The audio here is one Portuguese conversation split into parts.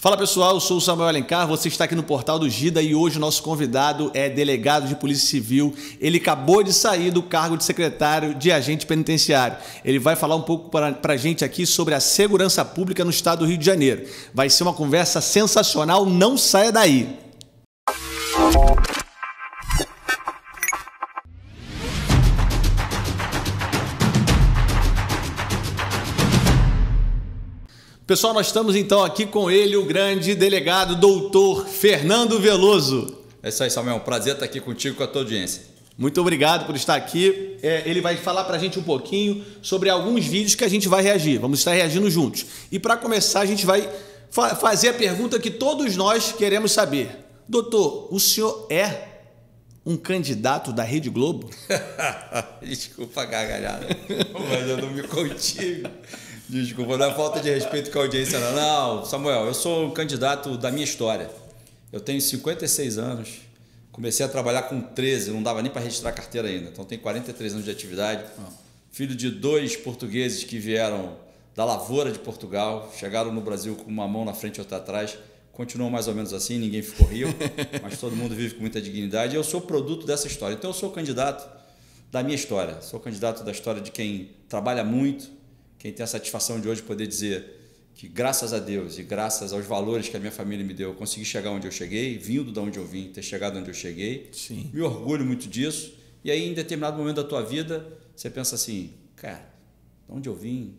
Fala pessoal, eu sou o Samuel Alencar, você está aqui no Portal do Gida e hoje o nosso convidado é delegado de Polícia Civil. Ele acabou de sair do cargo de secretário de agente penitenciário. Ele vai falar um pouco para a gente aqui sobre a segurança pública no estado do Rio de Janeiro. Vai ser uma conversa sensacional, não saia daí. Pessoal, nós estamos então aqui com ele, o grande delegado doutor Fernando Veloso. É isso aí, Samuel. Um prazer estar aqui contigo com a tua audiência. Muito obrigado por estar aqui. É, ele vai falar para a gente um pouquinho sobre alguns vídeos que a gente vai reagir. Vamos estar reagindo juntos. E para começar, a gente vai fa fazer a pergunta que todos nós queremos saber. Doutor, o senhor é um candidato da Rede Globo? Desculpa a gargalhada, mas eu não me contigo. Desculpa, não é falta de respeito com a audiência, não. Não, Samuel, eu sou um candidato da minha história. Eu tenho 56 anos, comecei a trabalhar com 13, não dava nem para registrar carteira ainda, então tenho 43 anos de atividade. Filho de dois portugueses que vieram da lavoura de Portugal, chegaram no Brasil com uma mão na frente e outra atrás. Continuam mais ou menos assim, ninguém ficou rico, mas todo mundo vive com muita dignidade. E eu sou produto dessa história. Então eu sou candidato da minha história. Sou candidato da história de quem trabalha muito, quem tem a satisfação de hoje poder dizer que graças a Deus e graças aos valores que a minha família me deu, eu consegui chegar onde eu cheguei, vindo de onde eu vim, ter chegado onde eu cheguei. Sim. Me orgulho muito disso. E aí, em determinado momento da tua vida, você pensa assim, cara, de onde eu vim,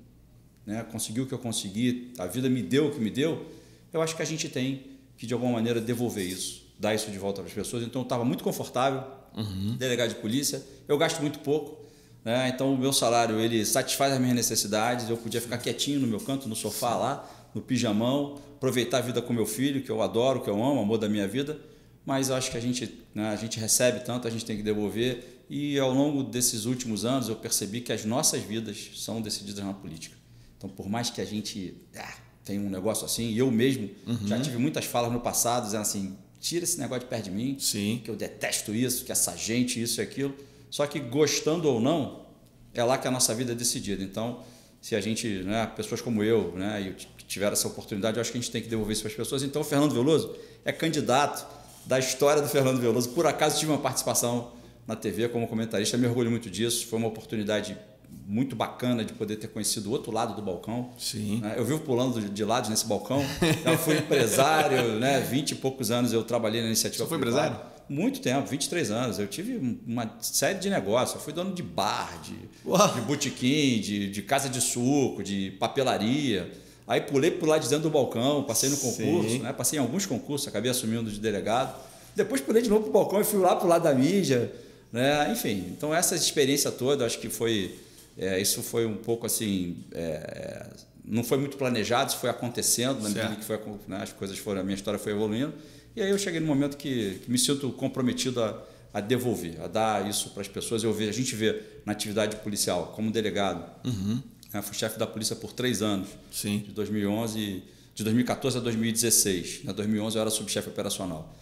né? consegui o que eu consegui, a vida me deu o que me deu. Eu acho que a gente tem que, de alguma maneira, devolver isso, dar isso de volta para as pessoas. Então, eu estava muito confortável, uhum. delegado de polícia. Eu gasto muito pouco, né? Então o meu salário ele satisfaz as minhas necessidades. Eu podia ficar quietinho no meu canto, no sofá lá, no pijamão, aproveitar a vida com meu filho, que eu adoro, que eu amo, amor da minha vida. Mas eu acho que a gente, né, a gente recebe tanto, a gente tem que devolver. E ao longo desses últimos anos eu percebi que as nossas vidas são decididas na política. Então por mais que a gente ah, tenha um negócio assim, e eu mesmo Uhum. já tive muitas falas no passado dizendo assim, tira esse negócio de perto de mim, Sim. que eu detesto isso, que essa gente, isso e aquilo. Só que gostando ou não, é lá que a nossa vida é decidida. Então, se a gente, né, pessoas como eu, né, e que tiveram essa oportunidade, eu acho que a gente tem que devolver isso para as pessoas. Então, o Fernando Veloso é candidato da história do Fernando Veloso. Por acaso tive uma participação na TV como comentarista, me orgulho muito disso. Foi uma oportunidade muito bacana de poder ter conhecido o outro lado do balcão. Sim. né? Eu vivo pulando de lados nesse balcão. Já fui empresário, né? 20 e poucos anos eu trabalhei na iniciativa Você foi privada. empresário? Muito tempo, 23 anos. Eu tive uma série de negócios. Eu fui dono de bar, de, Uau. de botequim, de, de casa de suco, de papelaria. Aí pulei por lá de dentro do balcão, passei no concurso, Sim. né? passei em alguns concursos, acabei assumindo de delegado. Depois pulei de novo pro balcão e fui lá pro lado da mídia. Né? Enfim, então essa experiência toda, acho que foi. é, isso foi um pouco assim. é, não foi muito planejado, isso foi acontecendo na medida que foi, né, as coisas foram, a minha história foi evoluindo. E aí eu cheguei no momento que, que me sinto comprometido a, a devolver, a dar isso para as pessoas. Eu vejo, a gente vê na atividade policial, como delegado, Uhum. né, fui chefe da polícia por três anos, Sim. de 2011, de 2014 a 2016. Na 2011 eu era subchefe operacional.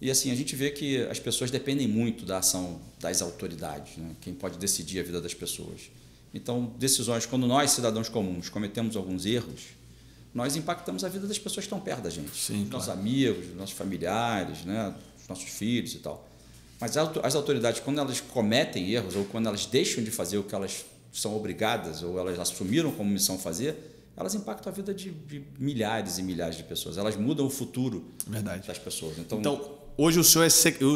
E assim, a gente vê que as pessoas dependem muito da ação das autoridades, né? quem pode decidir a vida das pessoas. Então, decisões, quando nós, cidadãos comuns, cometemos alguns erros, nós impactamos a vida das pessoas que estão perto da gente. Sim, Dos nossos claro. amigos, dos nossos familiares, né? dos nossos filhos e tal. Mas as auto- as autoridades, quando elas cometem erros ou quando elas deixam de fazer o que elas são obrigadas ou elas assumiram como missão fazer, elas impactam a vida de, de milhares e milhares de pessoas. Elas mudam o futuro Verdade. das pessoas. Então, Então, hoje o senhor é,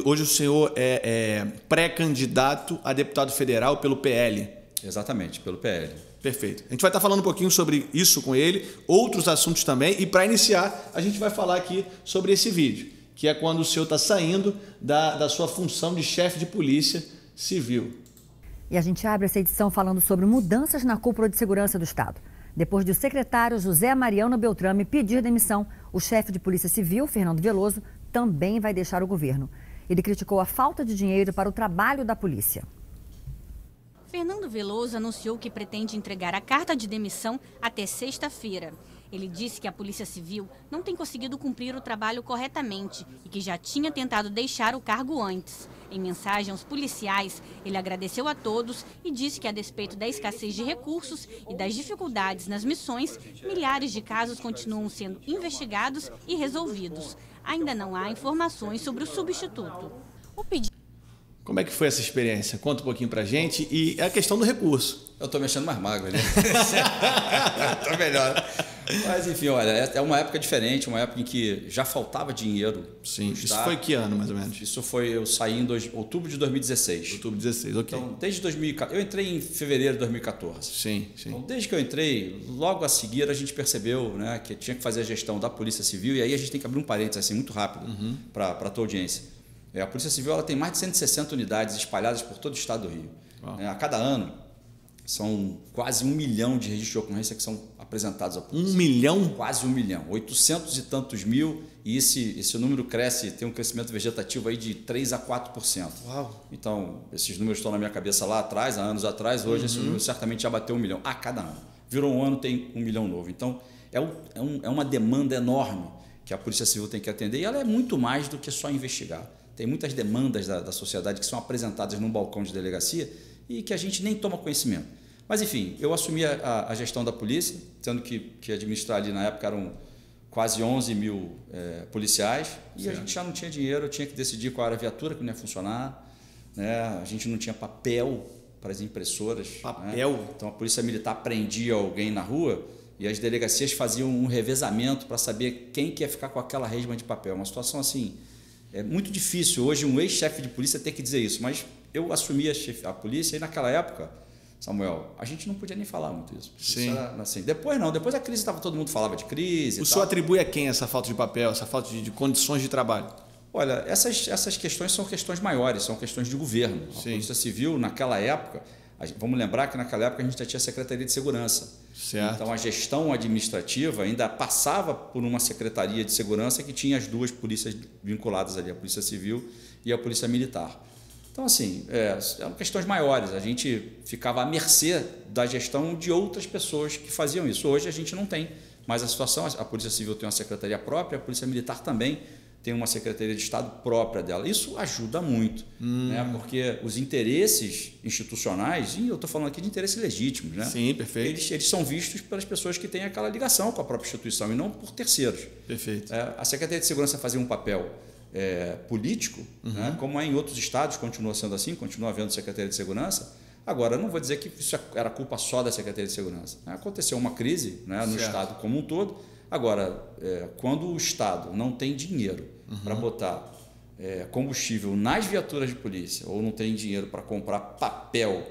hoje o senhor é, é pré-candidato a deputado federal pelo PL. exatamente, pelo PL. Perfeito. A gente vai estar falando um pouquinho sobre isso com ele, outros assuntos também, e para iniciar, a gente vai falar aqui sobre esse vídeo, que é quando o senhor está saindo da, da sua função de chefe de polícia civil. E a gente abre essa edição falando sobre mudanças na cúpula de segurança do Estado. Depois de o secretário José Mariano Beltrame pedir demissão, o chefe de Polícia Civil, Fernando Veloso, também vai deixar o governo. Ele criticou a falta de dinheiro para o trabalho da polícia. Fernando Veloso anunciou que pretende entregar a carta de demissão até sexta-feira. Ele disse que a Polícia Civil não tem conseguido cumprir o trabalho corretamente e que já tinha tentado deixar o cargo antes. Em mensagem aos policiais, ele agradeceu a todos e disse que, a despeito da escassez de recursos e das dificuldades nas missões, milhares de casos continuam sendo investigados e resolvidos. Ainda não há informações sobre o substituto. O pedido como é que foi essa experiência? Conta um pouquinho pra gente. E a questão do recurso. Eu tô mexendo mais magro ali. tô melhor. Mas enfim, olha, é, é uma época diferente, uma época em que já faltava dinheiro. Sim. Isso foi que ano, mais ou menos? Isso foi, eu saí em dois, outubro de 2016. Outubro de 16, ok. Então, desde 2014. Eu entrei em fevereiro de 2014. Sim, sim. Então, desde que eu entrei, logo a seguir a gente percebeu né, que tinha que fazer a gestão da Polícia Civil. E aí a gente tem que abrir um parênteses assim, muito rápido uhum. para a tua audiência. É, a Polícia Civil ela tem mais de 160 unidades espalhadas por todo o estado do Rio. É, a cada ano, são quase um milhão de registros de ocorrência que são apresentados à polícia. Um milhão? Quase um milhão. 800 e tantos mil. E esse, esse número cresce, tem um crescimento vegetativo aí de 3 a 4%. Uau. Então, esses números estão na minha cabeça lá atrás, há anos atrás. Hoje, uhum. esse número certamente já bateu um milhão. A cada ano. Virou um ano, tem um milhão novo. Então, é, um, é, um, é uma demanda enorme que a Polícia Civil tem que atender. E ela é muito mais do que só investigar. Tem muitas demandas da, da sociedade que são apresentadas num balcão de delegacia e que a gente nem toma conhecimento. Mas, enfim, eu assumi a, a gestão da polícia, sendo que, que administrar ali na época eram quase 11 mil é, policiais e certo. a gente já não tinha dinheiro, eu tinha que decidir qual era a viatura que não ia funcionar, né? a gente não tinha papel para as impressoras. Né? Papel? Né? Então a polícia militar prendia alguém na rua e as delegacias faziam um revezamento para saber quem que ia ficar com aquela resma de papel. Uma situação assim, é muito difícil hoje um ex-chefe de polícia ter que dizer isso, mas eu assumi a, chefe, a polícia e naquela época, Samuel, a gente não podia nem falar muito isso. Sim. Isso era, assim, depois não, depois da crise estava todo mundo falava de crise. O senhor atribui a quem essa falta de papel, essa falta de, de, condições de trabalho? Olha, essas, essas questões são questões maiores, são questões de governo. A Sim. Polícia Civil, naquela época, vamos lembrar que naquela época a gente já tinha a Secretaria de Segurança. Certo. Então a gestão administrativa ainda passava por uma secretaria de segurança que tinha as duas polícias vinculadas ali, a Polícia Civil e a Polícia Militar. Então, assim, é, eram questões maiores. A gente ficava à mercê da gestão de outras pessoas que faziam isso. Hoje a gente não tem mais a situação. A Polícia Civil tem uma secretaria própria, a Polícia Militar também tem uma Secretaria de Estado própria dela. Isso ajuda muito, hum. né? porque os interesses institucionais, e eu estou falando aqui de interesses legítimos, né? Sim, perfeito. Eles, eles são vistos pelas pessoas que têm aquela ligação com a própria instituição e não por terceiros. Perfeito. É, a Secretaria de Segurança fazia um papel é, político, uhum. né? como é em outros estados, continua sendo assim, continua havendo Secretaria de Segurança. Agora, não vou dizer que isso era culpa só da Secretaria de Segurança. Aconteceu uma crise né, no certo. estado como um todo Agora, é, quando o Estado não tem dinheiro uhum. para botar é, combustível nas viaturas de polícia ou não tem dinheiro para comprar papel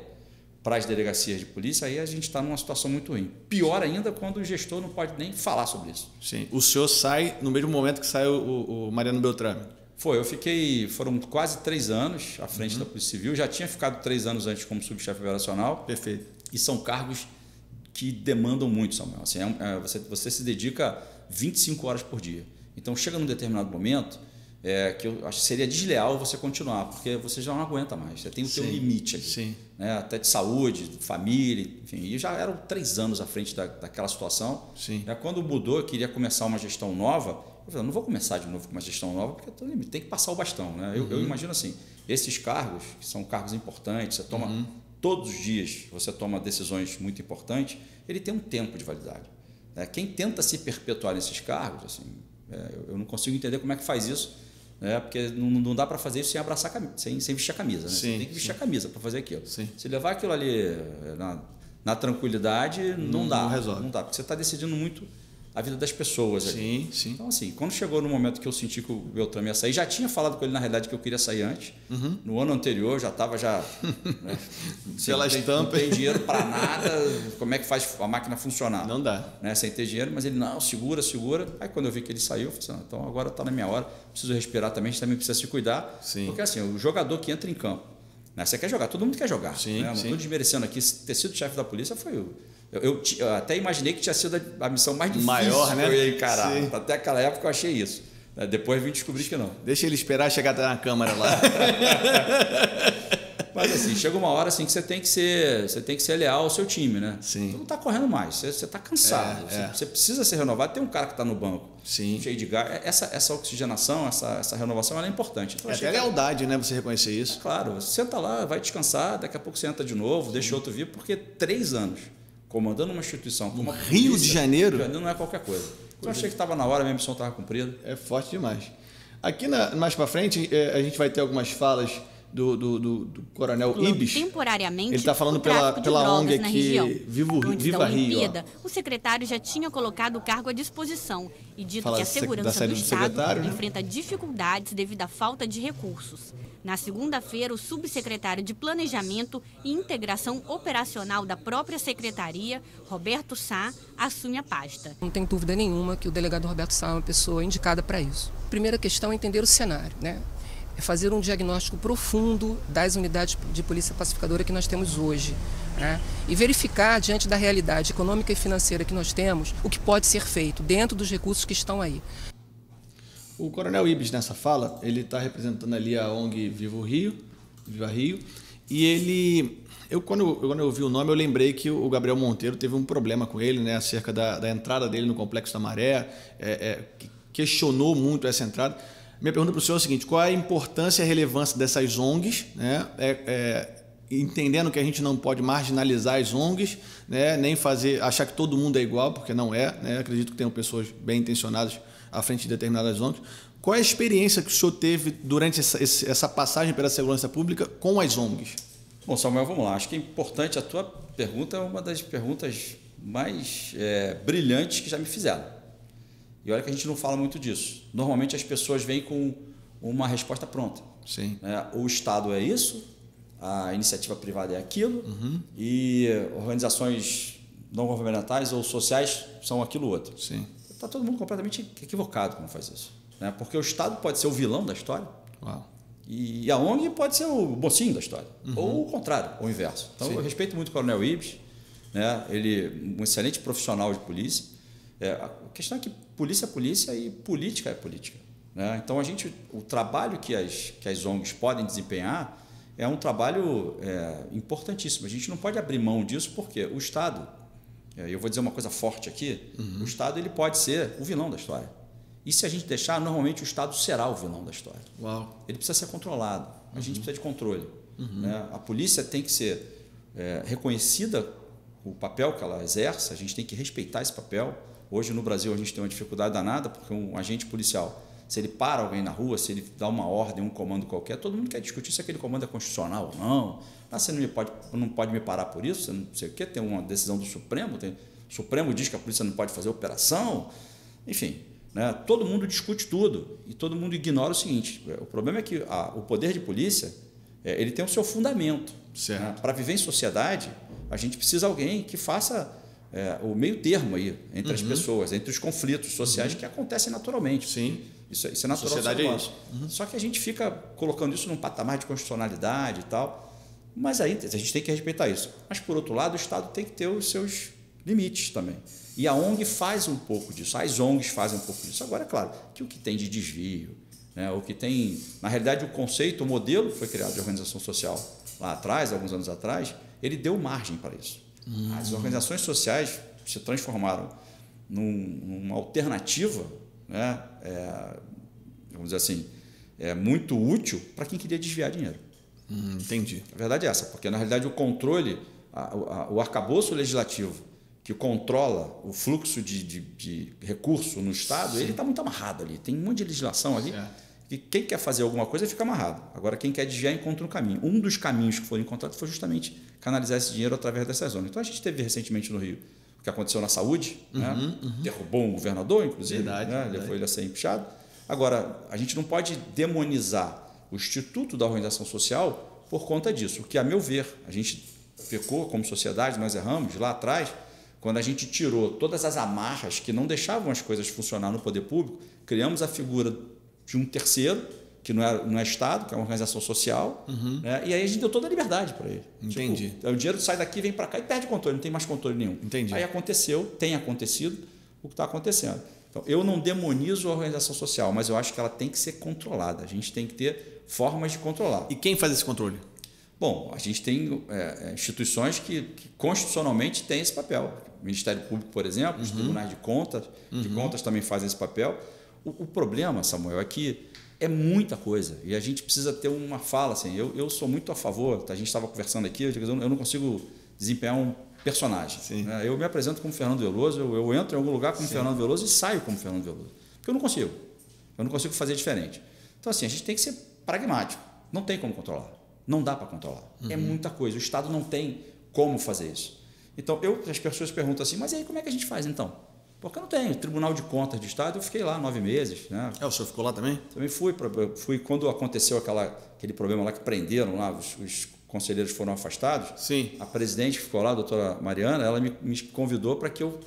para as delegacias de polícia, aí a gente está numa situação muito ruim. Pior ainda quando o gestor não pode nem falar sobre isso. Sim. O senhor sai no mesmo momento que saiu o, o Mariano Beltrame? Foi, eu fiquei, foram quase três anos à frente uhum. da Polícia Civil, já tinha ficado três anos antes como subchefe operacional. Perfeito. E são cargos que demandam muito, Samuel. Assim, é, é, você, você se dedica 25 horas por dia. Então chega num determinado momento é, que eu acho que seria desleal você continuar, porque você já não aguenta mais, você tem o seu limite aqui, sim. Né? até de saúde, de família, enfim. E já eram três anos à frente da, daquela situação. Sim. É, quando mudou, eu queria começar uma gestão nova, eu falei, não vou começar de novo com uma gestão nova, porque tem que passar o bastão. Né? Eu, uhum. eu, imagino assim, esses cargos, que são cargos importantes, você toma uhum. Todos os dias, você toma decisões muito importantes, ele tem um tempo de validade. Né? Quem tenta se perpetuar nesses cargos, assim, é, eu não consigo entender como é que faz isso, né? porque não, não dá para fazer isso sem abraçar camisa, sem, sem vestir a camisa. Né? Sim, Você tem que vestir sim. a camisa para fazer aquilo. Sim. Se levar aquilo ali é, na, na tranquilidade, não, não dá. Não resolve. Não dá, porque você está decidindo muito a vida das pessoas. Ali. Sim, sim. Então, assim, quando chegou no momento que eu senti que o Beltrame ia sair, já tinha falado com ele, na realidade, que eu queria sair antes. Uhum. No ano anterior, já estava já... né, Pela tem, estampa. Não tem dinheiro para nada, como é que faz a máquina funcionar? Não dá. Né, sem ter dinheiro, mas ele, não, segura, segura. Aí, quando eu vi que ele saiu, eu falei assim, então agora está na minha hora, preciso respirar também, a gente também precisa se cuidar. Sim. Porque, assim, o jogador que entra em campo, né, você quer jogar, todo mundo quer jogar. Sim, né? Não estou desmerecendo aqui, ter sido chefe da polícia foi o eu, eu, até imaginei que tinha sido a missão mais difícil Maior, né? que eu ia encarar. Sim. Até aquela época eu achei isso. Depois vim descobrir que não. Deixa ele esperar chegar até na câmara lá. Mas assim, chega uma hora assim que você tem que ser, você tem que ser leal ao seu time, né? Sim. Você não está correndo mais, você, está cansado. É, é. Você, você precisa ser renovado. Tem um cara que está no banco, Sim. cheio de gás. Essa, essa oxigenação, essa, essa renovação, ela é importante. Então, É até lealdade, né? Você reconhecer isso. Claro, senta lá, vai descansar, daqui a pouco você entra de novo, deixa outro vir, porque três anos comandando uma instituição como a Rio de Janeiro? não é qualquer coisa. Então eu achei que estava na hora, minha missão estava cumprida. É forte demais. Aqui na- mais para frente, é, a gente vai ter algumas falas do, do, do- do Coronel Ibis. temporariamente Ele tá falando o pela- pela ONG na aqui, região. Vivo- Viva Rio, ó. Olimpíada, o secretário já tinha colocado o cargo à disposição e dito Fala que a segurança do do Estado né? enfrenta dificuldades devido à falta de recursos. Na segunda-feira, o subsecretário de Planejamento e Integração Operacional da própria secretaria, Roberto Sá, assume a pasta. Não tem dúvida nenhuma que o delegado Roberto Sá é uma pessoa indicada para isso. Primeira questão é entender o cenário, né? É fazer um diagnóstico profundo das unidades de polícia pacificadora que nós temos hoje. Né? E verificar, diante da realidade econômica e financeira que nós temos, o que pode ser feito dentro dos recursos que estão aí. O Coronel Ibis, nessa fala, ele está representando ali a ONG Vivo Rio, Viva Rio, e ele... Eu, quando, eu, quando eu ouvi o nome, eu lembrei que o Gabriel Monteiro teve um problema com ele, né, acerca da, da entrada dele no Complexo da Maré, é, é, que questionou muito essa entrada. Minha pergunta para o senhor é a seguinte, qual é a importância e a relevância dessas ONGs, né, é, é, entendendo que a gente não pode marginalizar as ONGs, né, nem fazer achar que todo mundo é igual, porque não é. Né, acredito que tenham pessoas bem intencionadas à frente de determinadas ONGs. Qual é a experiência que o senhor teve durante essa, essa passagem pela segurança pública com as ONGs? Bom, Samuel, vamos lá. Acho que é importante, a tua pergunta é uma das perguntas mais é, brilhantes que já me fizeram. E olha que a gente não fala muito disso. Normalmente as pessoas vêm com uma resposta pronta. Sim. né? O Estado é isso, a iniciativa privada é aquilo, e organizações não governamentais ou sociais são aquilo outro. Sim. Está todo mundo completamente equivocado quando faz isso. Né? Porque o Estado pode ser o vilão da história Uau. e a ONG pode ser o mocinho da história. Ou o contrário, ou o inverso. Então Sim. eu respeito muito o Coronel Ibis, né? ele um excelente profissional de polícia. É, a questão é que polícia é polícia e política é política. Né? Então a gente, o trabalho que as, que as ONGs podem desempenhar é um trabalho é, importantíssimo. A gente não pode abrir mão disso porque o Estado, é, eu vou dizer uma coisa forte aqui, o Estado ele pode ser o vilão da história. E se a gente deixar, normalmente o Estado será o vilão da história Uau. ele precisa ser controlado. A Uhum. gente precisa de controle. né? A polícia tem que ser é, reconhecida o papel que ela exerce, a gente tem que respeitar esse papel. Hoje no Brasil a gente tem uma dificuldade danada, porque um agente policial, se ele para alguém na rua, se ele dá uma ordem, um comando qualquer, todo mundo quer discutir se aquele comando é constitucional ou não. Ah, você não, me pode, não pode me parar por isso, você não sei o quê, tem uma decisão do Supremo, tem, o Supremo diz que a polícia não pode fazer operação. Enfim, né? todo mundo discute tudo e todo mundo ignora o seguinte: o problema é que a- o poder de polícia é, ele tem o seu fundamento. Né? Para viver em sociedade, a gente precisa de alguém que faça é, o meio termo aí entre Uhum. as pessoas, entre os conflitos sociais que acontecem naturalmente. Sim. Isso, é- isso é natural. Sociedade é isso. Uhum. Só que a gente fica colocando isso num patamar de constitucionalidade e tal. Mas aí a gente tem que respeitar isso. Mas, por outro lado, o Estado tem que ter os seus limites também. E a ONG faz um pouco disso, as ONGs fazem um pouco disso. Agora, é claro, que o que tem de desvio, né, o que tem. Na realidade, o conceito, o modelo que foi criado de organização social lá atrás, alguns anos atrás, ele deu margem para isso. As organizações sociais se transformaram num- numa alternativa, né, é, vamos dizer assim, é muito útil para quem queria desviar dinheiro. Hum, entendi. A verdade é essa, porque na realidade o controle, a- a- o arcabouço legislativo que controla o fluxo de, de, de recurso no Estado, ele está muito amarrado ali. Tem um monte de legislação ali Certo. Que quem quer fazer alguma coisa fica amarrado. Agora, quem quer desviar encontra um caminho. Um dos caminhos que foram encontrados foi justamente canalizar esse dinheiro através dessas zonas. Então, a gente teve recentemente no Rio o que aconteceu na saúde, né? derrubou um governador, inclusive, Verdade, né? verdade. levou ele a ser empichado. Agora, a gente não pode demonizar o Instituto da Organização Social por conta disso. O que, a meu ver, a gente pecou como sociedade, nós erramos lá atrás, quando a gente tirou todas as amarras que não deixavam as coisas funcionar no poder público, criamos a figura de um terceiro, que não é, não é Estado, que é uma organização social, né? e aí a gente deu toda a liberdade para ele. Entendi. Tipo, o dinheiro sai daqui, vem para cá e perde controle, não tem mais controle nenhum. Entendi. Aí aconteceu, tem acontecido o que está acontecendo. Então, eu não demonizo a organização social, mas eu acho que ela tem que ser controlada. A gente tem que ter formas de controlar. E quem faz esse controle? Bom, a gente tem é, instituições que, que, constitucionalmente têm esse papel. O Ministério Público, por exemplo, uhum. os tribunais de contas, uhum. de contas também fazem esse papel. O, o, problema, Samuel, é que é muita coisa e a gente precisa ter uma fala. Assim, eu, eu sou muito a favor, a gente estava conversando aqui, eu, eu não consigo desempenhar um personagem. Né? Eu me apresento como Fernando Veloso, eu, eu entro em algum lugar como Sim. Fernando Veloso e saio como Fernando Veloso. Porque eu não consigo. Eu não consigo fazer diferente. Então, assim, a gente tem que ser pragmático. Não tem como controlar. Não dá para controlar. É uhum. É muita coisa. O Estado não tem como fazer isso. Então, eu, as pessoas perguntam assim, mas aí como é que a gente faz então? Porque eu não tenho. Tribunal de Contas de Estado, eu fiquei lá nove meses. Né? É, o senhor ficou lá também? Também fui. fui quando aconteceu aquela, aquele problema lá que prenderam lá, os, os conselheiros foram afastados. Sim. A presidente que ficou lá, a doutora Mariana, ela me, me convidou para que eu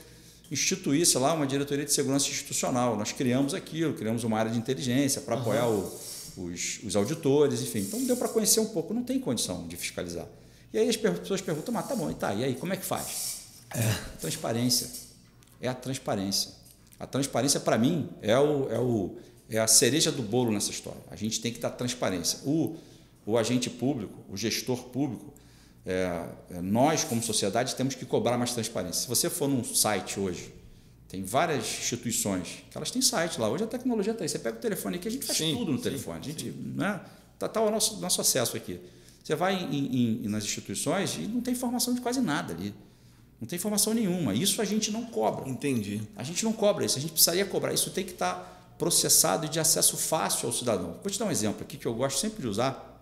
instituísse lá uma diretoria de segurança institucional. Nós criamos aquilo, criamos uma área de inteligência para apoiar o, os, os, auditores, enfim. Então deu para conhecer um pouco, não tem condição de fiscalizar. E aí as pessoas perguntam, mas tá bom, e tá, e aí, como é que faz? É. Transparência é a transparência. A transparência, para mim, é, o, é, o, é a cereja do bolo nessa história. A gente tem que dar transparência. O, o agente público, o gestor público, é, é, nós, como sociedade, temos que cobrar mais transparência. Se você for num site hoje, tem várias instituições que elas têm site lá. Hoje a tecnologia está aí. Você pega o telefone aqui, a gente faz sim, tudo no sim, telefone. A gente, né? Tá, tá o nosso, nosso acesso aqui. Você vai em, em, nas instituições e não tem informação de quase nada ali. Não tem informação nenhuma. Isso a gente não cobra. Entendi. A gente não cobra isso. A gente precisaria cobrar. Isso tem que estar processado e de acesso fácil ao cidadão. Vou te dar um exemplo aqui que eu gosto sempre de usar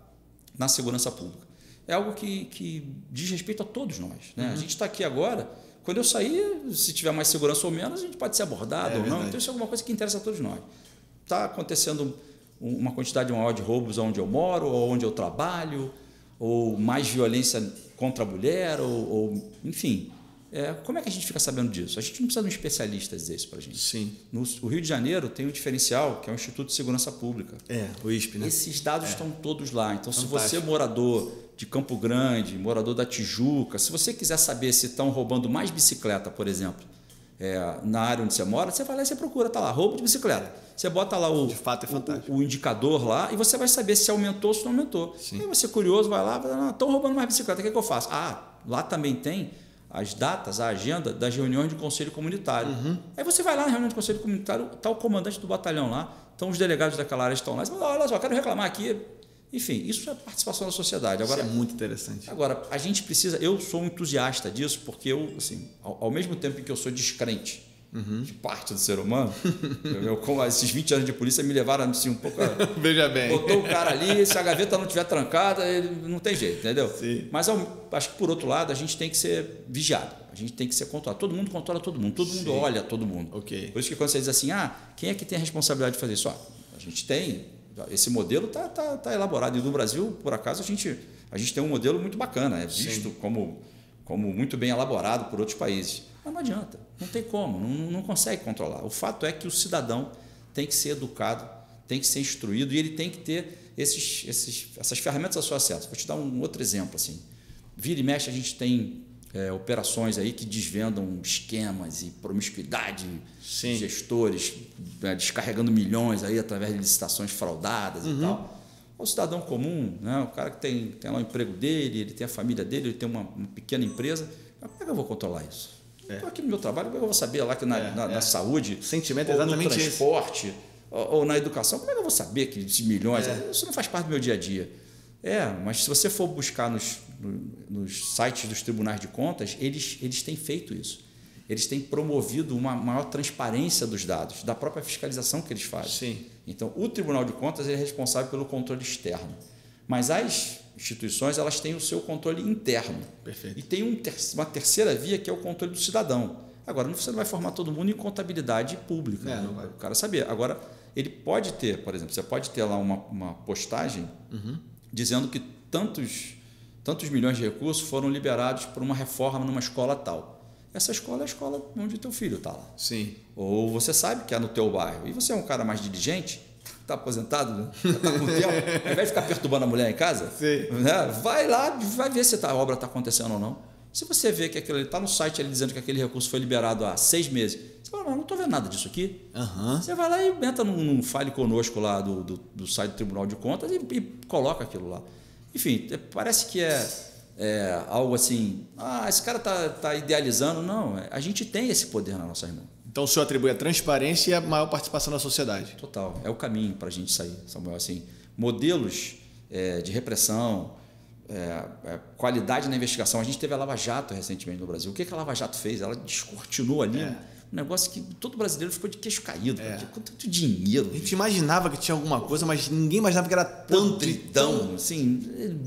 na segurança pública. É algo que, que diz respeito a todos nós. Né? Uhum. A gente está aqui agora. Quando eu sair, se tiver mais segurança ou menos, a gente pode ser abordado é, ou não. Então, isso é alguma coisa que interessa a todos nós. Está acontecendo uma quantidade maior de roubos onde eu moro, ou onde eu trabalho, ou mais violência contra a mulher, ou, ou enfim. É, como é que a gente fica sabendo disso? A gente não precisa de um especialista dizer isso para a gente. Sim. No o Rio de Janeiro tem um diferencial, que é o Instituto de Segurança Pública. É, o ISP, né? Esses dados é. estão todos lá. Então, Fantástico. se você é morador de Campo Grande, morador da Tijuca, se você quiser saber se estão roubando mais bicicleta, por exemplo, é, na área onde você mora, você vai lá e você procura, tá lá, roubo de bicicleta. Você bota lá o, é o, o indicador lá e você vai saber se aumentou ou se não aumentou. Sim. Aí você curioso, vai lá, estão roubando mais bicicleta, o que, é que eu faço? Ah, lá também tem as datas, a agenda das reuniões de conselho comunitário. Uhum. Aí você vai lá na reunião de conselho comunitário, está o comandante do batalhão lá, estão os delegados daquela área estão lá, você fala, olha só, quero reclamar aqui. Enfim, isso é participação da sociedade. Agora, isso é muito interessante. Agora, a gente precisa, eu sou um entusiasta disso, porque eu, assim, ao, ao mesmo tempo que eu sou descrente uhum. de parte do ser humano. eu, com esses 20 anos de polícia me levaram assim, um pouco. A, Veja bem. Botou o cara ali, se a gaveta não estiver trancada, ele não tem jeito, entendeu? Sim. Mas eu, acho que por outro lado, a gente tem que ser vigiado. A gente tem que ser controlado. Todo mundo controla todo mundo, todo mundo olha todo mundo. Okay. Por isso que quando você diz assim, ah, quem é que tem a responsabilidade de fazer isso? Ah, a gente tem. Esse modelo está tá, tá elaborado. E no Brasil, por acaso, a gente, a gente tem um modelo muito bacana, é visto como, como muito bem elaborado por outros países. Mas não adianta, não tem como, não, não consegue controlar. O fato é que o cidadão tem que ser educado, tem que ser instruído e ele tem que ter esses, esses, essas ferramentas ao seu acesso. Vou te dar um outro exemplo. Assim. Vira e mexe, a gente tem é, operações aí que desvendam esquemas e promiscuidade, Sim. gestores é, descarregando milhões aí através de licitações fraudadas uhum. e tal. O cidadão comum, né, o cara que tem, tem lá o emprego dele, ele tem a família dele, ele tem uma, uma pequena empresa, como é que eu vou controlar isso? Estou é. aqui no meu trabalho, como é que eu vou saber lá que na, é, na, na é. saúde, sentimento é exatamente no transporte, ou, ou, na educação, como é que eu vou saber que de milhões? Isso não faz parte do meu dia a dia. É, mas se você for buscar nos, nos sites dos tribunais de contas, eles, eles têm feito isso. Eles têm promovido uma maior transparência dos dados, da própria fiscalização que eles fazem. Sim. Então, o Tribunal de Contas é responsável pelo controle externo. Mas as instituições elas têm o seu controle interno. Perfeito. E tem um ter uma terceira via que é o controle do cidadão. Agora, você não vai formar todo mundo em contabilidade pública. É, não vai. O cara saber. Agora, ele pode ter, por exemplo, você pode ter lá uma, uma postagem uhum. dizendo que tantos, tantos milhões de recursos foram liberados por uma reforma numa escola tal. Essa escola é a escola onde teu filho está lá. Sim. Ou você sabe que é no teu bairro. E você é um cara mais diligente, está aposentado, né? está com tempo, ao invés de ficar perturbando a mulher em casa, né? vai lá, vai ver se a obra está acontecendo ou não. Se você vê que aquilo está no site ali dizendo que aquele recurso foi liberado há seis meses, você fala, não, não estou vendo nada disso aqui. Uhum. Você vai lá e entra num, num file conosco lá do, do, do, site do Tribunal de Contas e, e coloca aquilo lá. Enfim, é, parece que é, é algo assim, ah, esse cara está tá idealizando. Não, é, a gente tem esse poder na nossa mãos. Então o senhor atribui a transparência e a maior participação da sociedade. Total, é o caminho para a gente sair, Samuel. Assim, modelos é, de repressão, é, é, qualidade na investigação. A gente teve a Lava Jato recentemente no Brasil. O que, que a Lava Jato fez? Ela descortinou ali é. Um negócio que todo brasileiro ficou de queixo caído. É. Com tanto dinheiro. A gente imaginava que tinha alguma coisa, mas ninguém imaginava que era tanto. Tão, assim,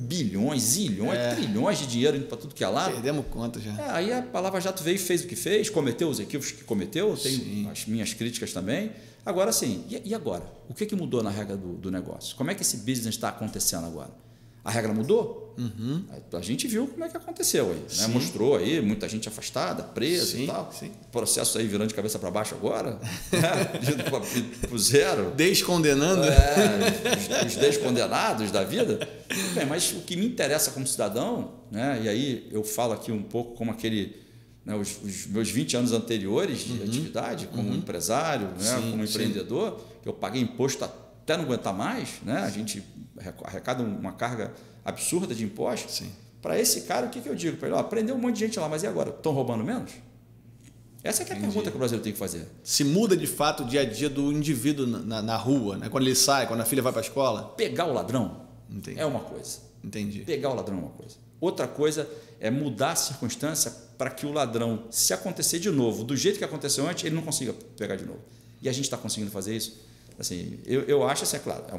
bilhões, zilhões, é. trilhões de dinheiro indo para tudo que é lado. Perdemos conta já. É, aí a Lava Jato veio e fez o que fez, cometeu os equívocos que cometeu, tem as minhas críticas também. Agora sim, e, agora? O que, que mudou na regra do, do negócio? Como é que esse business está acontecendo agora? A regra mudou? Uhum. A gente viu como é que aconteceu aí. Né? Mostrou aí muita gente afastada, presa sim, e tal. Sim. Processo aí virando de cabeça para baixo agora, né? para o zero. Descondenando. É, os, os descondenados da vida. Bem, mas o que me interessa como cidadão, né? e aí eu falo aqui um pouco como aquele. Né, os, os, meus 20 anos anteriores de uhum. atividade como uhum. empresário, né, sim, como empreendedor, que eu paguei imposto até não aguentar mais, né? a gente arrecada uma carga absurda de impostos. Para esse cara, o que, que eu digo para ele? Ó, prendeu um monte de gente lá, mas e agora? Estão roubando menos? Essa é, é a pergunta que o Brasil tem que fazer. Se muda de fato o dia a dia do indivíduo na, na rua, né? quando ele sai, quando a filha vai para a escola? Pegar o ladrão Entendi. é uma coisa. Entendi. Pegar o ladrão é uma coisa. Outra coisa é mudar a circunstância para que o ladrão, se acontecer de novo, do jeito que aconteceu antes, ele não consiga pegar de novo. E a gente está conseguindo fazer isso. Assim, eu, eu acho, assim, é claro, é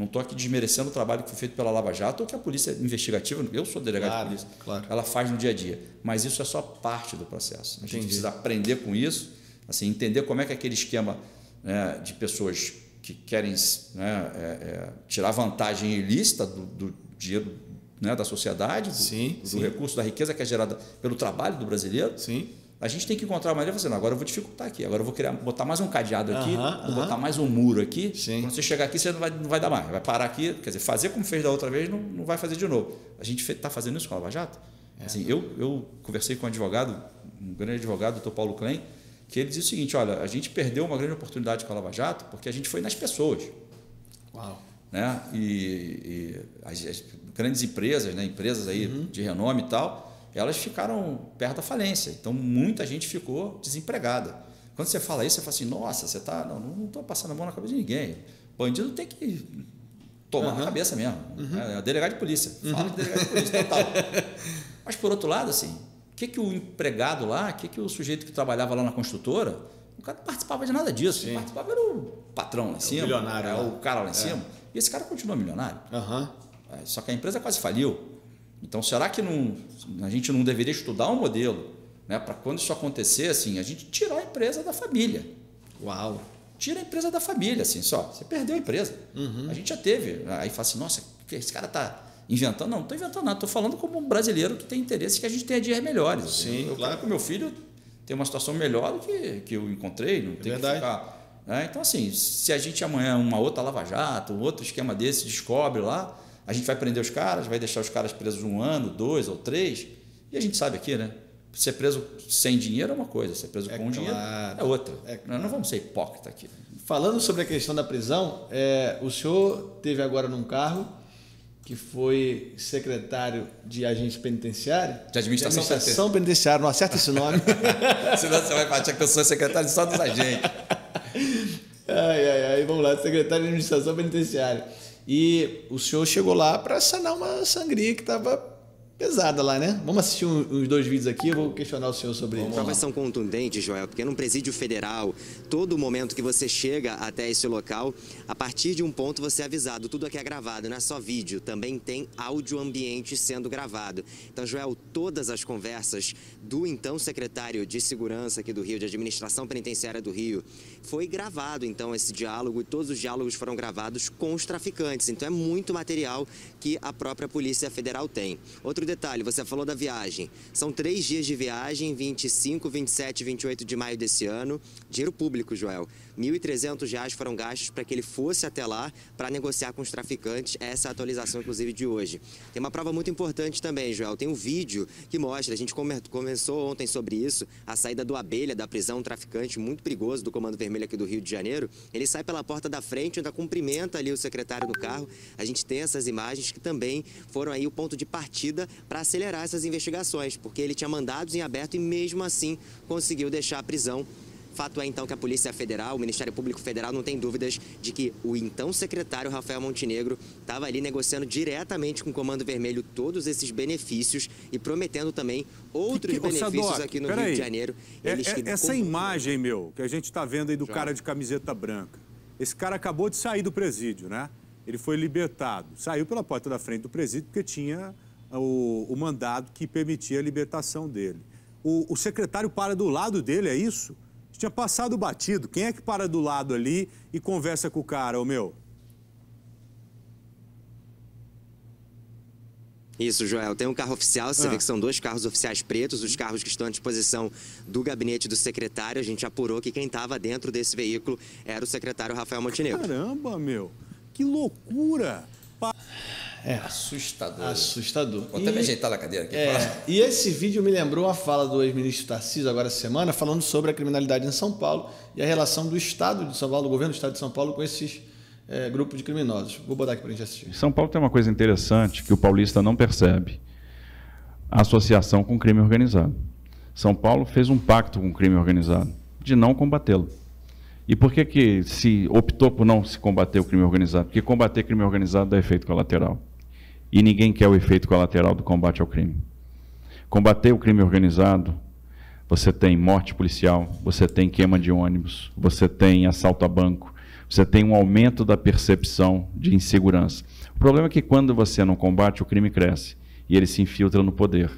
não estou aqui desmerecendo o trabalho que foi feito pela Lava Jato ou que a polícia investigativa, eu sou delegado claro, de polícia, claro. ela faz no dia a dia. Mas isso é só parte do processo. A gente precisa aprender com isso, assim, entender como é que aquele esquema né, de pessoas que querem né, é, é, tirar vantagem ilícita do, do dinheiro né, da sociedade, do, sim, do sim. recurso, da riqueza que é gerada pelo trabalho do brasileiro. Sim a gente tem que encontrar uma maneira de fazer, agora eu vou dificultar aqui, agora eu vou criar, botar mais um cadeado aqui, vou botar mais um muro aqui. Sim. Quando você chegar aqui, você não vai, não vai dar mais, vai parar aqui, quer dizer, fazer como fez da outra vez, não, não vai fazer de novo. A gente está fazendo isso com a Lava Jato. É. Assim, eu, eu conversei com um advogado, um grande advogado, o doutor Paulo Klein, que ele dizia o seguinte: olha, a gente perdeu uma grande oportunidade com a Lava Jato porque a gente foi nas pessoas. Uau. Né? E, e as, as, grandes empresas, né? empresas aí uhum. de renome e tal, elas ficaram perto da falência. Então, muita gente ficou desempregada. Quando você fala isso, você fala assim: nossa, você está. Não, não estou passando a mão na cabeça de ninguém. Bandido tem que tomar uhum. na cabeça mesmo. Uhum. É, é delegado de polícia. Fala uhum. de delegado de polícia, total. Mas, por outro lado, assim, o que, que o empregado lá, o que, que o sujeito que trabalhava lá na construtora, o cara não participava de nada disso. Quem participava era o patrão lá em cima. O milionário. É, o cara lá em é. cima. E esse cara continua milionário. Uhum. Só que a empresa quase faliu. Então, será que não, a gente não deveria estudar um modelo né, para quando isso acontecer, assim, a gente tirar a empresa da família? Uau! Tira a empresa da família, assim, só. Você perdeu a empresa. Uhum. A gente já teve. Aí fala assim, nossa, esse cara está inventando. Não, não estou inventando nada. Estou falando como um brasileiro que tem interesse que a gente tenha dias melhores. Assim. Sim, eu claro. quero que o meu filho tenha uma situação melhor do que, que eu encontrei. Não é tem verdade. que ficar... Né? Então, assim, se a gente amanhã, uma outra lava-jato, um outro esquema desse, descobre lá, a gente vai prender os caras, vai deixar os caras presos um ano, dois ou três, e a gente sabe aqui, né? Ser preso sem dinheiro é uma coisa, ser preso é com claro. dinheiro é outra. É claro. Não vamos ser hipócrita aqui. Falando sobre a questão da prisão, é, o senhor teve agora num carro que foi secretário de agente penitenciário. De administração, de administração penitenciária. Não acerta esse nome. Senão você vai achar que eu sou secretário só dos agentes. Ai, ai, ai. Vamos lá, secretário de administração penitenciária. E o senhor chegou lá para sanar uma sangria que estava pesada lá, né? Vamos assistir uns dois vídeos aqui, eu vou questionar o senhor sobre isso. Provas são contundentes, Joel, porque num presídio federal, todo momento que você chega até esse local, a partir de um ponto você é avisado, tudo aqui é gravado, não é só vídeo, também tem áudio ambiente sendo gravado. Então, Joel, todas as conversas do então secretário de Segurança aqui do Rio, de Administração Penitenciária do Rio, foi gravado então esse diálogo e todos os diálogos foram gravados com os traficantes. Então é muito material que a própria Polícia Federal tem. Outro detalhe, você falou da viagem. São três dias de viagem, 25, 27 e 28 de maio desse ano. Dinheiro público, Joel. R$ 1.300 foram gastos para que ele fosse até lá para negociar com os traficantes. Essa é atualização, inclusive, de hoje. Tem uma prova muito importante também, Joel. Tem um vídeo que mostra, a gente começou ontem sobre isso, a saída do Abelha da prisão, um traficante muito perigoso do Comando Vermelho aqui do Rio de Janeiro. Ele sai pela porta da frente, ainda cumprimenta ali o secretário do carro. A gente tem essas imagens que também foram aí o ponto de partida para acelerar essas investigações, porque ele tinha mandados em aberto e mesmo assim conseguiu deixar a prisão Fato é então que a Polícia Federal, o Ministério Público Federal, não tem dúvidas de que o então secretário Rafael Montenegro estava ali negociando diretamente com o Comando Vermelho todos esses benefícios e prometendo também outros que, benefícios Sadoc, aqui no Rio aí. de Janeiro. É, é, essa imagem, meu, que a gente está vendo aí do Já. cara de camiseta branca, esse cara acabou de sair do presídio, né? Ele foi libertado. Saiu pela porta da frente do presídio porque tinha o, o mandado que permitia a libertação dele. O, o secretário para do lado dele, é isso? Tinha passado batido. Quem é que para do lado ali e conversa com o cara, ô meu? Isso, Joel. Tem um carro oficial, você ah. vê que são dois carros oficiais pretos, os carros que estão à disposição do gabinete do secretário. A gente apurou que quem estava dentro desse veículo era o secretário Rafael Montenegro. Caramba, meu! Que loucura! É. Assustador. Assustador. Vou até e, me ajeitar na cadeira aqui. É, e esse vídeo me lembrou a fala do ex-ministro Tarcísio agora semana, falando sobre a criminalidade em São Paulo e a relação do Estado de São Paulo, do governo do Estado de São Paulo com esses é, grupos de criminosos. Vou botar aqui para a gente assistir. São Paulo tem uma coisa interessante que o paulista não percebe. A associação com o crime organizado. São Paulo fez um pacto com o crime organizado de não combatê-lo. E por que, que se optou por não se combater o crime organizado? Porque combater crime organizado dá efeito colateral. E ninguém quer o efeito colateral do combate ao crime. Combater o crime organizado, você tem morte policial, você tem queima de ônibus, você tem assalto a banco, você tem um aumento da percepção de insegurança. O problema é que quando você não combate, o crime cresce e ele se infiltra no poder.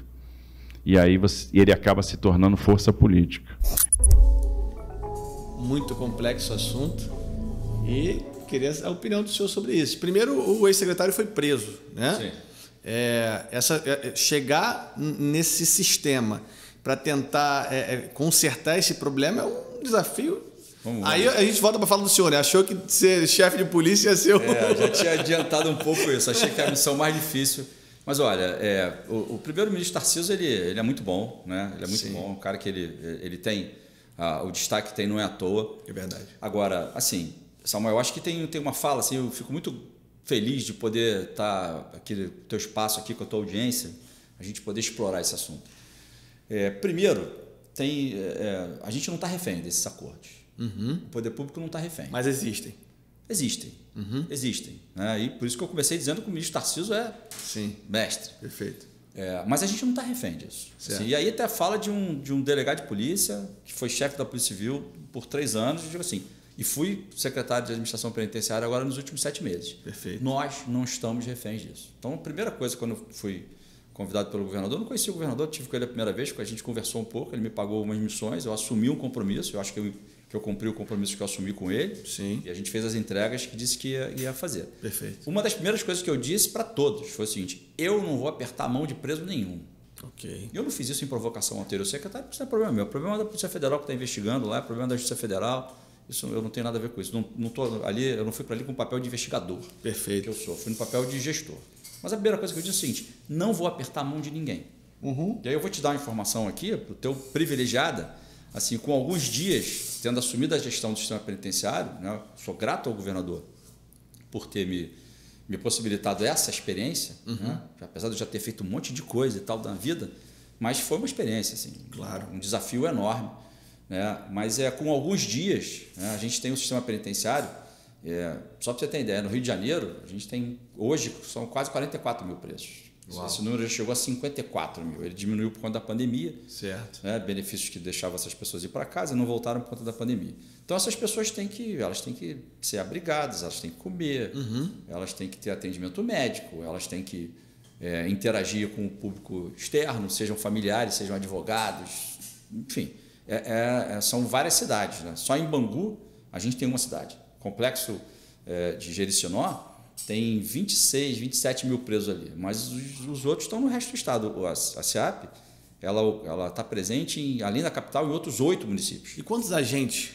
E aí você, ele acaba se tornando força política. Muito complexo o assunto. E queria a opinião do senhor sobre isso. Primeiro, o ex-secretário foi preso, né? Sim. É, essa, é, é chegar nesse sistema para tentar é, é, consertar esse problema é um desafio. Vamos Aí a gente volta para falar do senhor, né? Achou que ser chefe de polícia ia ser o... É, já tinha adiantado um pouco isso. Achei que a missão mais difícil. Mas olha, é, o, o primeiro-ministro Tarcísio ele, ele é muito bom, né? Ele é muito Sim. bom, um cara que ele, ele tem ah, o destaque que tem não é à toa. É verdade. Agora, assim, Samuel, eu acho que tem, tem uma fala, assim, eu fico muito feliz de poder estar aqui no teu espaço aqui com a tua audiência, a gente poder explorar esse assunto. É, primeiro, tem, é, a gente não está refém desses acordos. Uhum. O poder público não está refém. Mas existem. Existem. Uhum. Existem. Né? E por isso que eu comecei dizendo que o ministro Tarcísio é Sim. mestre. Perfeito. É, mas a gente não está refém disso. Assim, e aí até fala de um, de um delegado de polícia que foi chefe da Polícia Civil por três anos e digo assim, e fui secretário de administração penitenciária agora nos últimos sete meses. Perfeito. Nós não estamos reféns disso. Então, a primeira coisa, quando eu fui convidado pelo governador, eu não conhecia o governador, tive com ele a primeira vez, a gente conversou um pouco, ele me pagou umas missões, eu assumi um compromisso, eu acho que eu, que eu cumpri o compromisso que eu assumi com ele. Sim. E a gente fez as entregas que disse que ia, ia fazer. Perfeito. Uma das primeiras coisas que eu disse para todos foi o seguinte: eu não vou apertar a mão de preso nenhum. Ok. Eu não fiz isso em provocação anterior secretário, isso não é problema meu. O problema é da Polícia Federal que está investigando lá, é problema da Justiça Federal. Isso eu não tenho nada a ver com isso. Não, não tô ali, eu não fui para ali com papel de investigador. Perfeito. Que eu sou. Fui no papel de gestor. Mas a primeira coisa que eu disse é o seguinte: não vou apertar a mão de ninguém. Uhum. E aí eu vou te dar uma informação aqui, para o teu privilegiada, assim, com alguns dias tendo assumido a gestão do sistema penitenciário, né, sou grato ao governador por ter me, me possibilitado essa experiência, uhum. né, apesar de eu já ter feito um monte de coisa e tal na vida, mas foi uma experiência, assim, claro. um desafio enorme. Né? Mas é com alguns dias, né? a gente tem um sistema penitenciário, é, só para você ter ideia, no Rio de Janeiro, a gente tem, hoje, são quase 44 mil presos. Uau. Esse número já chegou a 54 mil. Ele diminuiu por conta da pandemia. Certo. Né? Benefícios que deixavam essas pessoas ir para casa não voltaram por conta da pandemia. Então essas pessoas têm que, elas têm que ser abrigadas, elas têm que comer, uhum. elas têm que ter atendimento médico, elas têm que é, interagir com o público externo, sejam familiares, sejam advogados, enfim. É, é, é, são várias cidades. Né? Só em Bangu a gente tem uma cidade. Complexo é, de Jericinó tem 26, 27 mil presos ali, mas os, os outros estão no resto do estado. A, a SEAP ela está presente, em, além da capital, em outros oito municípios. E quantos agentes?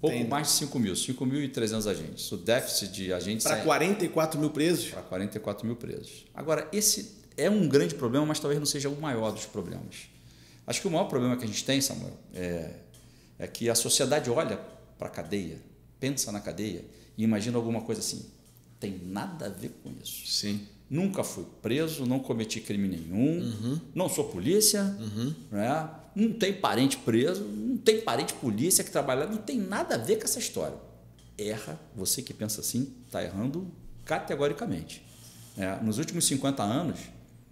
Pouco tem? mais de 5 mil, 5.300 agentes. O déficit de agentes... Para 44 mil presos? Para 44 mil presos. Agora, esse é um grande problema, mas talvez não seja o maior dos problemas. Acho que o maior problema que a gente tem, Samuel, é, é que a sociedade olha para a cadeia, pensa na cadeia e imagina alguma coisa assim. Tem nada a ver com isso. Sim. Nunca fui preso, não cometi crime nenhum, uhum. não sou polícia, uhum. né? não tem parente preso, não tem parente polícia que trabalha, não tem nada a ver com essa história. Erra, você que pensa assim, está errando categoricamente. É, nos últimos 50 anos,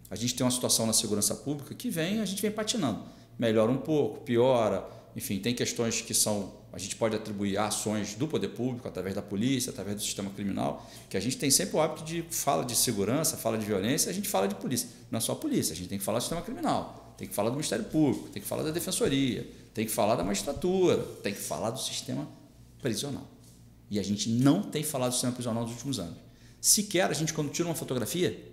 a gente tem uma situação na segurança pública que vem, a gente vem patinando. Melhora um pouco, piora, enfim, tem questões que são a gente pode atribuir ações do poder público, através da polícia, através do sistema criminal, que a gente tem sempre o hábito de fala de segurança, fala de violência, a gente fala de polícia. Não é só a polícia, a gente tem que falar do sistema criminal, tem que falar do Ministério Público, tem que falar da Defensoria, tem que falar da magistratura, tem que falar do sistema prisional. E a gente não tem falado do sistema prisional nos últimos anos. Sequer a gente, quando tira uma fotografia,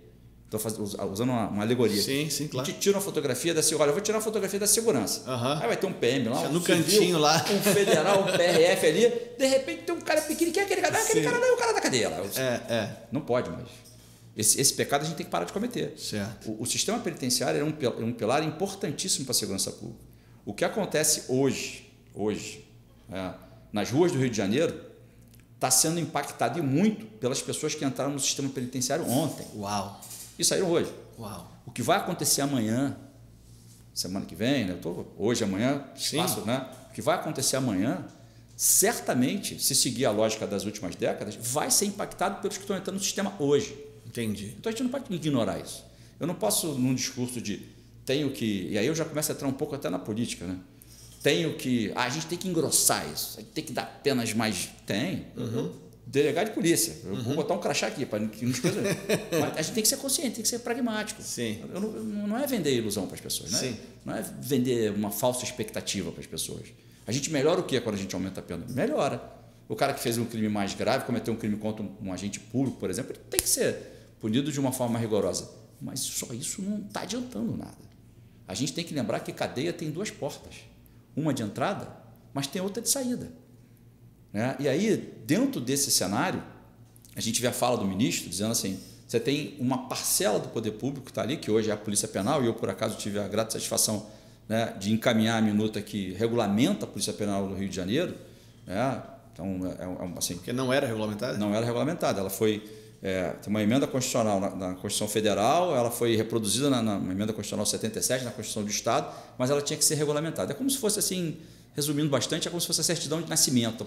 Estou usando uma, uma, alegoria. Sim, sim, claro. A gente tira uma fotografia da segurança. Olha, eu vou tirar uma fotografia da segurança. Uhum. Aí vai ter um PM lá. Um no civil, cantinho lá. Um federal, um PRF ali. De repente tem um cara pequeno. Quem é aquele cara? Ah, aquele cara não é o cara da cadeia lá. É, é. Não pode mais. Esse, esse pecado a gente tem que parar de cometer. Certo. O, o sistema penitenciário é um, é um pilar importantíssimo para a segurança pública. O que acontece hoje, hoje, é, nas ruas do Rio de Janeiro, está sendo impactado e muito pelas pessoas que entraram no sistema penitenciário ontem. Uau! E saíram hoje. Uau. O que vai acontecer amanhã, semana que vem, né? Eu tô, hoje, amanhã, espaço, né? O que vai acontecer amanhã, certamente, se seguir a lógica das últimas décadas, vai ser impactado pelos que estão entrando no sistema hoje. Entendi. Então a gente não pode ignorar isso. Eu não posso, num discurso de tenho que. E aí eu já começo a entrar um pouco até na política, né? Tenho que. Ah, a gente tem que engrossar isso, a gente tem que dar penas mais. Tem. Uhum delegado de polícia. Eu uhum. vou botar um crachá aqui para que não esqueça. Mas a gente tem que ser consciente, tem que ser pragmático. Sim. Eu não, não é vender ilusão para as pessoas, né? Sim. Não é vender uma falsa expectativa para as pessoas. A gente melhora o que quando a gente aumenta a pena? Melhora. O cara que fez um crime mais grave, cometeu um crime contra um, um agente público, por exemplo, ele tem que ser punido de uma forma rigorosa. Mas só isso não está adiantando nada. A gente tem que lembrar que cadeia tem duas portas. Uma de entrada, mas tem outra de saída. Né? E aí, dentro desse cenário, a gente vê a fala do ministro dizendo assim: você tem uma parcela do poder público que está ali, que hoje é a Polícia Penal, e eu, por acaso, tive a grata satisfação né, de encaminhar a minuta que regulamenta a Polícia Penal do Rio de Janeiro. Né? Então, é, é, assim, Porque não era regulamentada? Não era regulamentada. Ela foi. É, tem uma emenda constitucional na, na, Constituição Federal, ela foi reproduzida na, na emenda constitucional 77, na Constituição do Estado, mas ela tinha que ser regulamentada. É como se fosse assim resumindo bastante, é como se fosse a certidão de nascimento.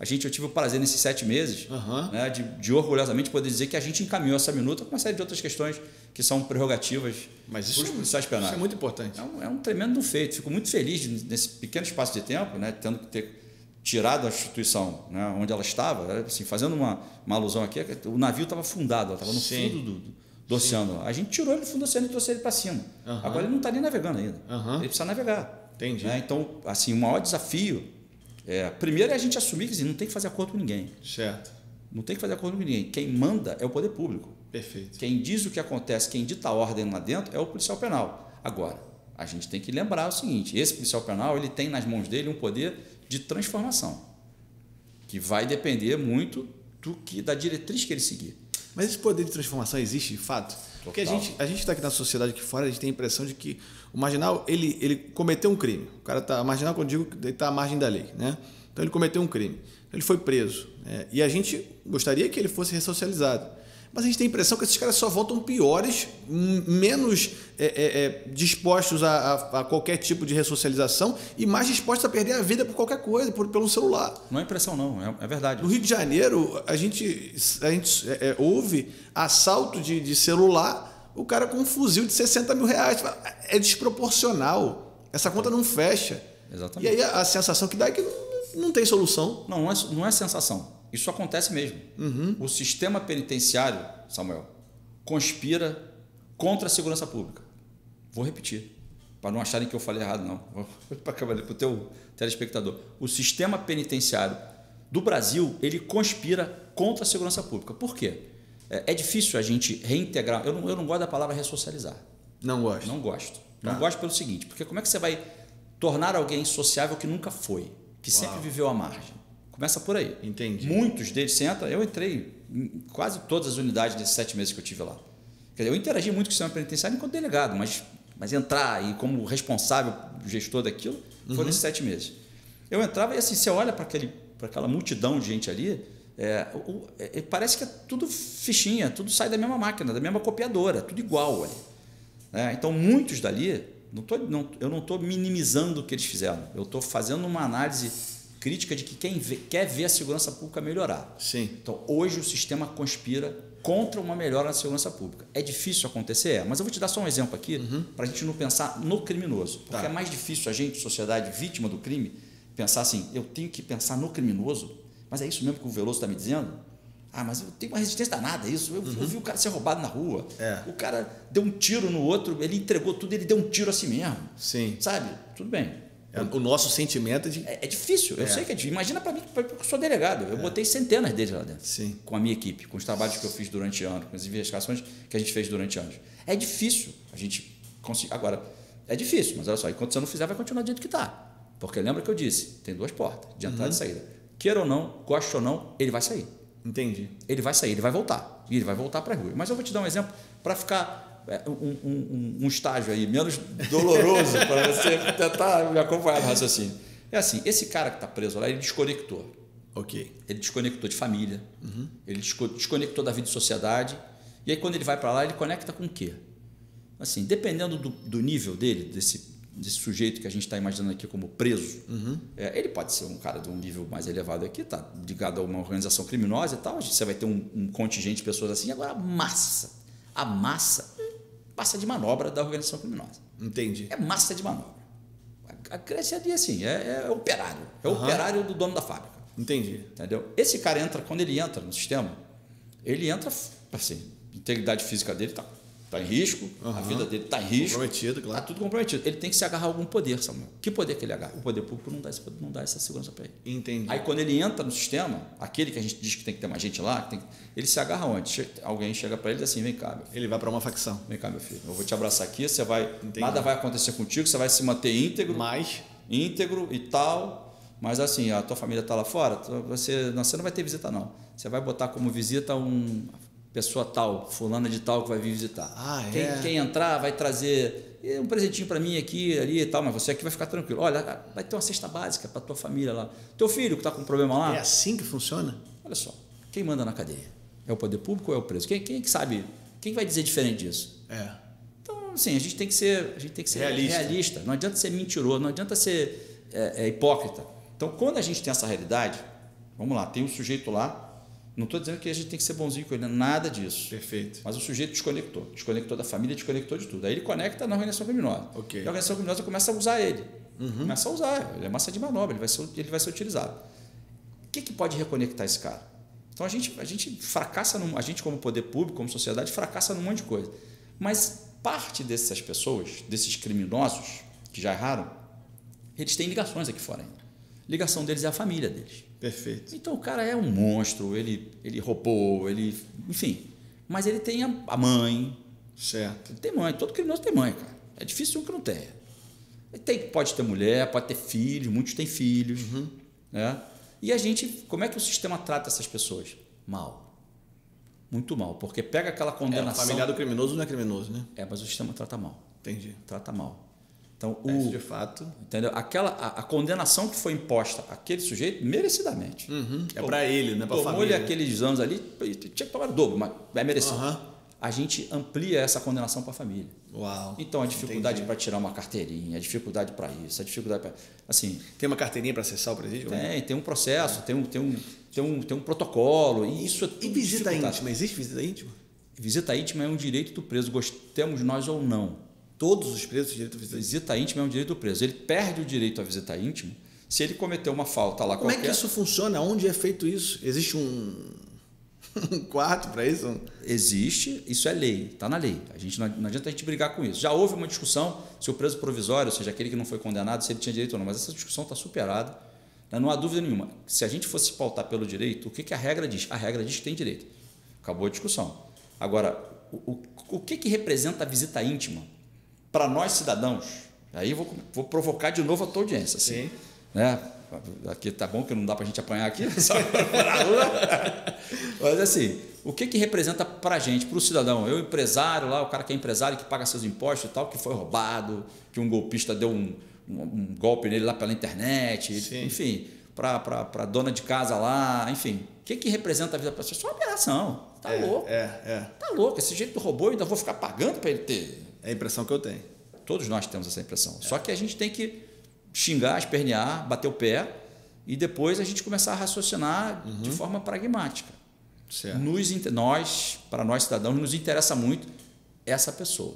A gente, eu tive o prazer nesses sete meses uhum. né, de, de, orgulhosamente poder dizer que a gente encaminhou essa minuta com uma série de outras questões que são prerrogativas Mas isso, policiais penais. Isso é muito importante. É um, é um tremendo feito. Fico muito feliz nesse pequeno espaço de tempo, né, tendo que ter tirado a instituição né, onde ela estava, assim, fazendo uma, uma alusão aqui, o navio estava fundado, estava no Sim. fundo do, do oceano. A gente tirou ele do fundo do oceano e trouxe ele para cima. Uhum. Agora ele não está nem navegando ainda. Uhum. Ele precisa navegar. Entendi. Né? Então, assim, o maior desafio é, primeiro é a gente assumir que assim, não tem que fazer acordo com ninguém. Certo. Não tem que fazer acordo com ninguém. Quem manda é o poder público. Perfeito. Quem diz o que acontece, quem dita a ordem lá dentro é o policial penal. Agora, a gente tem que lembrar o seguinte: esse policial penal ele tem nas mãos dele um poder de transformação, que vai depender muito do que da diretriz que ele seguir. Mas esse poder de transformação existe de fato? Total. Porque a gente a gente está aqui na sociedade aqui fora, a gente tem a impressão de que o marginal, ele, ele cometeu um crime. O cara está marginal quando digo que ele está à margem da lei. Né? Então ele cometeu um crime. Ele foi preso. Né? E a gente gostaria que ele fosse ressocializado. Mas a gente tem a impressão que esses caras só voltam piores, menos é, é, é, dispostos a, a, a, qualquer tipo de ressocialização e mais dispostos a perder a vida por qualquer coisa, por, pelo celular. Não é impressão, não, é, é verdade. No Rio de Janeiro, a gente, a gente é, é, ouve assalto de, de celular o cara com um fuzil de 60 mil reais. É desproporcional. Essa conta não fecha. Exatamente. E aí a, a sensação que dá é que não, não tem solução. Não, não é, não é sensação. Isso acontece mesmo. Uhum. O sistema penitenciário, Samuel, conspira contra a segurança pública. Vou repetir, para não acharem que eu falei errado, não. Para o teu telespectador. O sistema penitenciário do Brasil, ele conspira contra a segurança pública. Por quê? É, é difícil a gente reintegrar. Eu não, eu não gosto da palavra ressocializar. Não gosto. Não gosto. Não Tá. gosto pelo seguinte, porque como é que você vai tornar alguém sociável que nunca foi, que sempre viveu à margem? Começa por aí. Entendi. Muitos deles, você entra, eu entrei em quase todas as unidades desses sete meses que eu tive lá. Quer dizer, eu interagi muito com o sistema penitenciário enquanto delegado, mas, mas entrar e como responsável, gestor daquilo, foram Uhum. esses sete meses. Eu entrava e assim, você olha para aquela multidão de gente ali, é, o- é, parece que é tudo fichinha, tudo sai da mesma máquina, da mesma copiadora, tudo igual ali. né? então, muitos dali, não tô, não, eu não estou minimizando o que eles fizeram, eu estou fazendo uma análise crítica de que quem vê- quer ver a segurança pública melhorar. Sim. Então, hoje o sistema conspira contra uma melhora na segurança pública. É difícil acontecer? É, mas eu vou te dar só um exemplo aqui para a gente não pensar no criminoso. Porque Tá. é mais difícil a gente, sociedade vítima do crime, pensar assim: eu tenho que pensar no criminoso, mas é isso mesmo que o Veloso está me dizendo? Ah, mas eu tenho uma resistência danada a isso. Eu, eu vi o cara ser roubado na rua. É. O cara deu um tiro no outro, ele entregou tudo, ele deu um tiro a si mesmo. Sim. Sabe? Tudo bem. É, O nosso sentimento é de. É, é difícil, eu sei que é difícil. Imagina para mim, que eu sou delegado. Eu botei centenas deles lá dentro. É. Sim. Com a minha equipe, com os trabalhos que eu fiz durante anos, com as investigações que a gente fez durante anos. É difícil a gente conseguir. Agora, é difícil, mas olha só, enquanto você não fizer, vai continuar do jeito que está. Porque lembra que eu disse: tem duas portas, de entrada e Uhum. saída. Queira ou não, goste ou não, ele vai sair. Entendi. Ele vai sair, ele vai voltar. E ele vai voltar para a rua. Mas eu vou te dar um exemplo para ficar é, um, um- um- estágio aí menos doloroso para você tentar me acompanhar no raciocínio. É assim, esse cara que está preso lá, ele desconectou. Ok. Ele desconectou de família, ele desco- desconectou da vida de sociedade. E aí, quando ele vai para lá, ele conecta com o quê? Assim, dependendo do, do nível dele, desse, desse sujeito que a gente está imaginando aqui como preso, é, ele pode ser um cara de um nível mais elevado aqui, tá ligado a uma organização criminosa e tal. Você vai ter um, um contingente de pessoas assim. Agora, a massa, a massa, massa de manobra da organização criminosa. Entendi. É massa de manobra. A, a Grécia ali, assim, é, é operário. É operário do dono da fábrica. Entendi. Entendeu? Esse cara entra, quando ele entra no sistema, ele entra, assim, integridade física dele está tá em risco, a Aham. vida dele está em risco. Comprometido, claro. Está tudo comprometido. Ele tem que se agarrar a algum poder, Samuel. Que poder que ele agarra? O poder público não dá, esse, não dá essa segurança para ele. Entendi. Aí quando ele entra no sistema, aquele que a gente diz que tem que ter mais gente lá, que tem ele se agarra onde? Alguém chega para ele e diz assim, vem cá, meu filho. Ele vai para uma facção. Vem cá, meu filho. Eu vou te abraçar aqui, você vai. Entendi. Nada vai acontecer contigo, você vai se manter íntegro Mas. íntegro e tal, mas assim, a tua família está lá fora, você não, você não vai ter visita não. Você vai botar como visita um pessoa tal, fulana de tal que vai vir visitar. Ah, quem, é? quem entrar vai trazer eh, um presentinho para mim aqui, ali e tal, mas você aqui vai ficar tranquilo. Olha, vai ter uma cesta básica para tua família lá. Teu filho que está com problema lá, É assim que funciona? olha só, quem manda na cadeia? É o poder público ou é o preso? Quem, quem que sabe? Quem vai dizer diferente disso? É. Então, assim, a gente tem que ser, a gente tem que ser Realista. realista. Não adianta ser mentiroso, não adianta ser é, é, hipócrita. Então, quando a gente tem essa realidade, vamos lá, tem um sujeito lá, não estou dizendo que a gente tem que ser bonzinho com ele, nada disso. Perfeito. Mas o sujeito desconectou, desconectou da família, desconectou de tudo. Aí ele conecta na organização criminosa. Ok. E a organização criminosa começa a usar ele. Começa a usar, ele é massa de manobra, ele vai ser, ele vai ser utilizado. O que, que pode reconectar esse cara? Então a gente, a gente fracassa, num, a gente como poder público, como sociedade, fracassa num monte de coisa. Mas parte dessas pessoas, desses criminosos que já erraram, eles têm ligações aqui fora ainda. Ligação deles é a família deles. Perfeito. Então o cara é um monstro, ele, ele roubou, ele. Enfim. Mas ele tem a, a mãe, Certo. ele tem mãe, todo criminoso tem mãe, cara. É difícil um que não tenha. Ele tem, pode ter mulher, pode ter filhos, muitos têm filhos. Né? E a gente, como é que o sistema trata essas pessoas? Mal. Muito mal, porque pega aquela É, o condenação. familiar do criminoso não é criminoso, né? É, mas o sistema trata mal. Entendi. Trata mal. Então, É, isso o, de fato. entendeu? Aquela, a, a condenação que foi imposta àquele sujeito, merecidamente. É para ele, não é para a família. aqueles anos ali, tinha que tomar o dobro, mas vai merecer. Aham. A gente amplia essa condenação para a família. Uau. Então, a dificuldade para tirar uma carteirinha, a dificuldade para isso, a dificuldade para. Assim, Tem uma carteirinha para acessar o presídio? tem, tem um processo, tem um, tem um, tem um, tem um protocolo, e isso é E visita íntima? Existe visita íntima? Visita íntima é um direito do preso, gostemos nós ou não. Todos os presos têm direito a visita íntima. Visita íntima é um direito do preso. Ele perde o direito à visita íntima se ele cometeu uma falta lá Como é qualquer. que isso funciona? Onde é feito isso? Existe um, um quarto para isso? Existe, isso é lei, está na lei. A gente não, adianta a gente brigar com isso. Já houve uma discussão se o preso provisório, ou seja, aquele que não foi condenado, se ele tinha direito ou não, mas essa discussão está superada. né? Não há dúvida nenhuma. Se a gente fosse pautar pelo direito, o que, que a regra diz? A regra diz que tem direito. Acabou a discussão. Agora, o, o, o que, que representa a visita íntima para nós cidadãos? Aí vou, vou provocar de novo a tua audiência. Assim, Sim. Né? Aqui tá bom que não dá para a gente apanhar aqui. Mas assim, o que, que representa para a gente, para o cidadão? Eu, empresário lá, o cara que é empresário, que paga seus impostos e tal, que foi roubado, que um golpista deu um, um, um golpe nele lá pela internet, Sim. enfim, para a dona de casa lá, enfim. O que, que representa a vida da pessoa? Só uma operação. Tá é, louco. É, é. Tá louco. Esse jeito do robô eu ainda vou ficar pagando para ele ter. É a impressão que eu tenho. Todos nós temos essa impressão. Só que a gente tem que xingar, espernear, bater o pé e depois a gente começar a raciocinar de forma pragmática. Certo. Nos, nós, para nós cidadãos, nos interessa muito essa pessoa.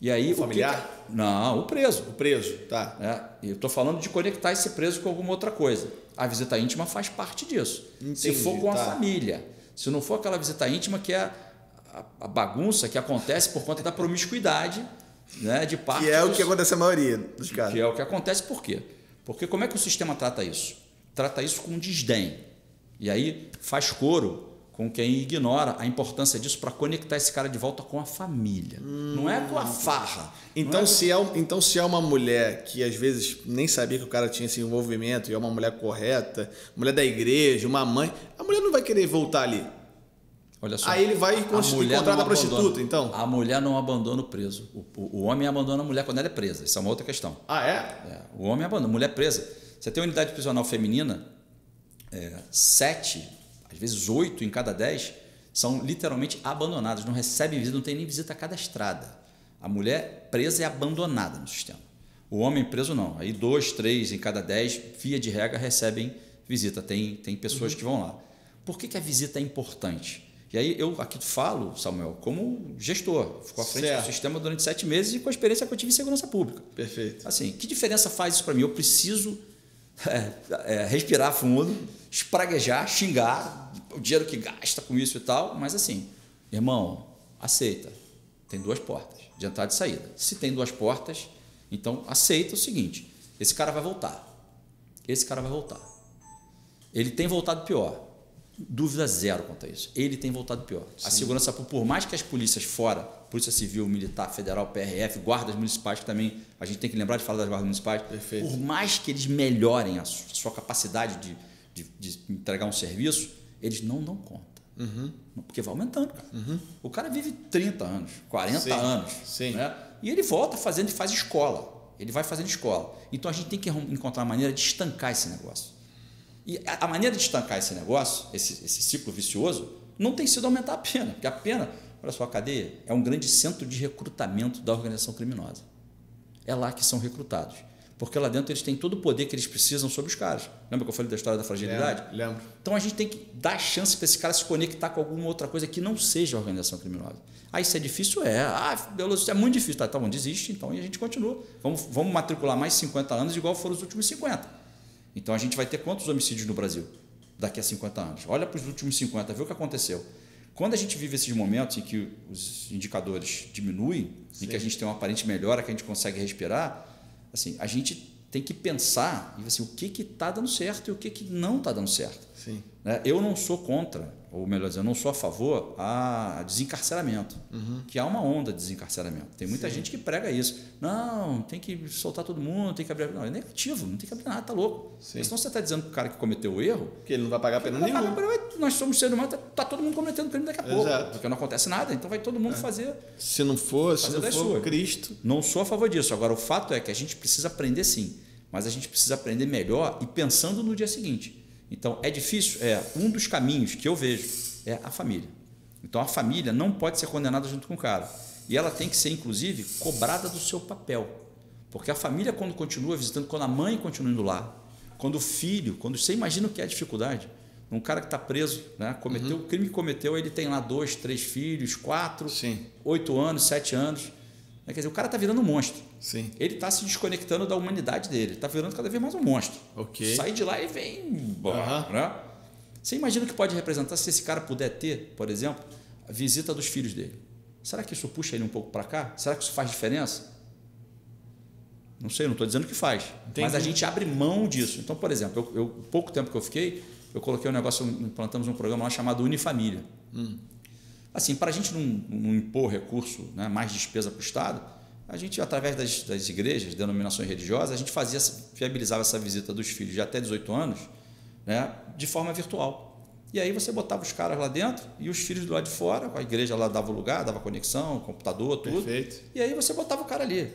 E aí, O familiar? que- não, o preso. O preso, tá. né? Eu estou falando de conectar esse preso com alguma outra coisa. A visita íntima faz parte disso. Se Entendi, for com a tá. família, se não for aquela visita íntima que é a, a bagunça que acontece por conta da promiscuidade né, de parte Que é o que acontece na maioria dos casos. que é o que acontece por quê? Porque como é que o sistema trata isso? Trata isso com desdém. E aí faz coro com quem ignora a importância disso para conectar esse cara de volta com a família. Não é com a farra. Então é se, é, então, se é uma mulher que às vezes nem sabia que o cara tinha esse envolvimento e é uma mulher correta, mulher da igreja, uma mãe, a mulher não vai querer voltar ali. Olha só. Aí ele vai e A prostituta, abandona. então? A mulher não abandona o preso. O, o- o homem abandona a mulher quando ela é presa. Isso é uma outra questão. Ah, é? É, o homem abandona, a mulher presa. Você tem unidade prisional feminina, é, sete, às vezes oito em cada dez, são literalmente abandonadas, não recebem visita, não tem nem visita cadastrada. A mulher presa é abandonada no sistema. O homem preso não. Aí dois, três em cada dez, via de regra, recebem visita. Tem, tem pessoas que vão lá. Por que, que a visita é importante? E aí eu aqui falo, Samuel, como gestor. Ficou à frente Certo. do sistema durante sete meses e com a experiência que eu tive em segurança pública. Perfeito. Assim, que diferença faz isso para mim? Eu preciso é, é, respirar fundo, espraguejar, xingar o dinheiro que gasta com isso e tal, mas assim, irmão, aceita. Tem duas portas, de entrada e saída. Se tem duas portas, então aceita o seguinte: esse cara vai voltar. Esse cara vai voltar. Ele tem voltado pior. Dúvida zero quanto a isso. Ele tem voltado pior. A segurança pública, por mais que as polícias fora, Polícia Civil, Militar, Federal, PRF, guardas municipais, que também a gente tem que lembrar de falar das guardas municipais, Perfeito. por mais que eles melhorem a su- sua capacidade de, de, de entregar um serviço, eles não dão conta. Porque vai aumentando, cara. O cara vive 30 anos, 40 Sim, anos. sim. Né? E ele volta fazendo e faz escola. Ele vai fazendo escola. Então a gente tem que encontrar uma maneira de estancar esse negócio. E a maneira de estancar esse negócio, esse, esse ciclo vicioso, não tem sido aumentar a pena. Porque a pena, olha só, a cadeia é um grande centro de recrutamento da organização criminosa. É lá que são recrutados. Porque lá dentro eles têm todo o poder que eles precisam sobre os caras. Lembra que eu falei da história da fragilidade? Lembro, lembro. Então a gente tem que dar chance para esse cara se conectar com alguma outra coisa que não seja a organização criminosa. Ah, isso é difícil? É. Ah, isso é muito difícil. Tá, tá bom, desiste então e a gente continua. Vamos, vamos matricular mais 50 anos igual foram os últimos 50. Então a gente vai ter quantos homicídios no Brasil daqui a 50 anos? Olha para os últimos 50, vê o que aconteceu. Quando a gente vive esses momentos em que os indicadores diminuem, em que a gente tem uma aparente melhora, que a gente consegue respirar, assim, a gente tem que pensar e assim, o que está dando certo e o que, que não está dando certo. Sim. Né? Eu não sou contra, ou melhor dizendo, eu não sou a favor a desencarceramento, que há uma onda de desencarceramento. Tem muita gente que prega isso. Não, tem que soltar todo mundo, tem que abrir. Não, é negativo, não tem que abrir nada, tá louco. Sim. Senão você está dizendo para o cara que cometeu o erro. Porque ele não vai pagar pena pagar nenhuma. pena, Nós somos seres humanos, tá, tá todo mundo cometendo crime daqui a pouco. Exato. Porque não acontece nada, então vai todo mundo fazer Se não for, se não das for suas. Cristo. não sou a favor disso. Agora, o fato é que a gente precisa aprender sim, mas a gente precisa aprender melhor e pensando no dia seguinte. Então, é difícil? É. Um dos caminhos que eu vejo é a família. Então, a família não pode ser condenada junto com o cara. E ela tem que ser, inclusive, cobrada do seu papel. Porque a família, quando continua visitando, quando a mãe continua indo lá, quando o filho, quando você imagina o que é a dificuldade. Um cara que está preso, né? cometeu o crime que cometeu, ele tem lá dois, três filhos, quatro, Sim. oito anos, sete anos. Né? Quer dizer, o cara está virando um monstro. Sim. Ele está se desconectando da humanidade dele. Está virando cada vez mais um monstro. Ok. Sai de lá e vem. embora, Aham. né? Você imagina o que pode representar se esse cara puder ter, por exemplo, a visita dos filhos dele. Será que isso puxa ele um pouco para cá? Será que isso faz diferença? Não sei, não estou dizendo que faz. Mas a gente abre mão disso. Então, por exemplo, eu, eu- pouco tempo que eu fiquei, eu coloquei um negócio, implantamos um programa lá chamado Unifamília. Hum. Assim, para a gente não, não, impor recurso, né, mais despesa para o Estado, a gente, através das, das igrejas, denominações religiosas, a gente fazia, viabilizava essa visita dos filhos de até 18 anos né, de forma virtual. E aí você botava os caras lá dentro e os filhos do lado de fora, a igreja lá dava o lugar, dava conexão, computador, tudo. Perfeito. E aí você botava o cara ali.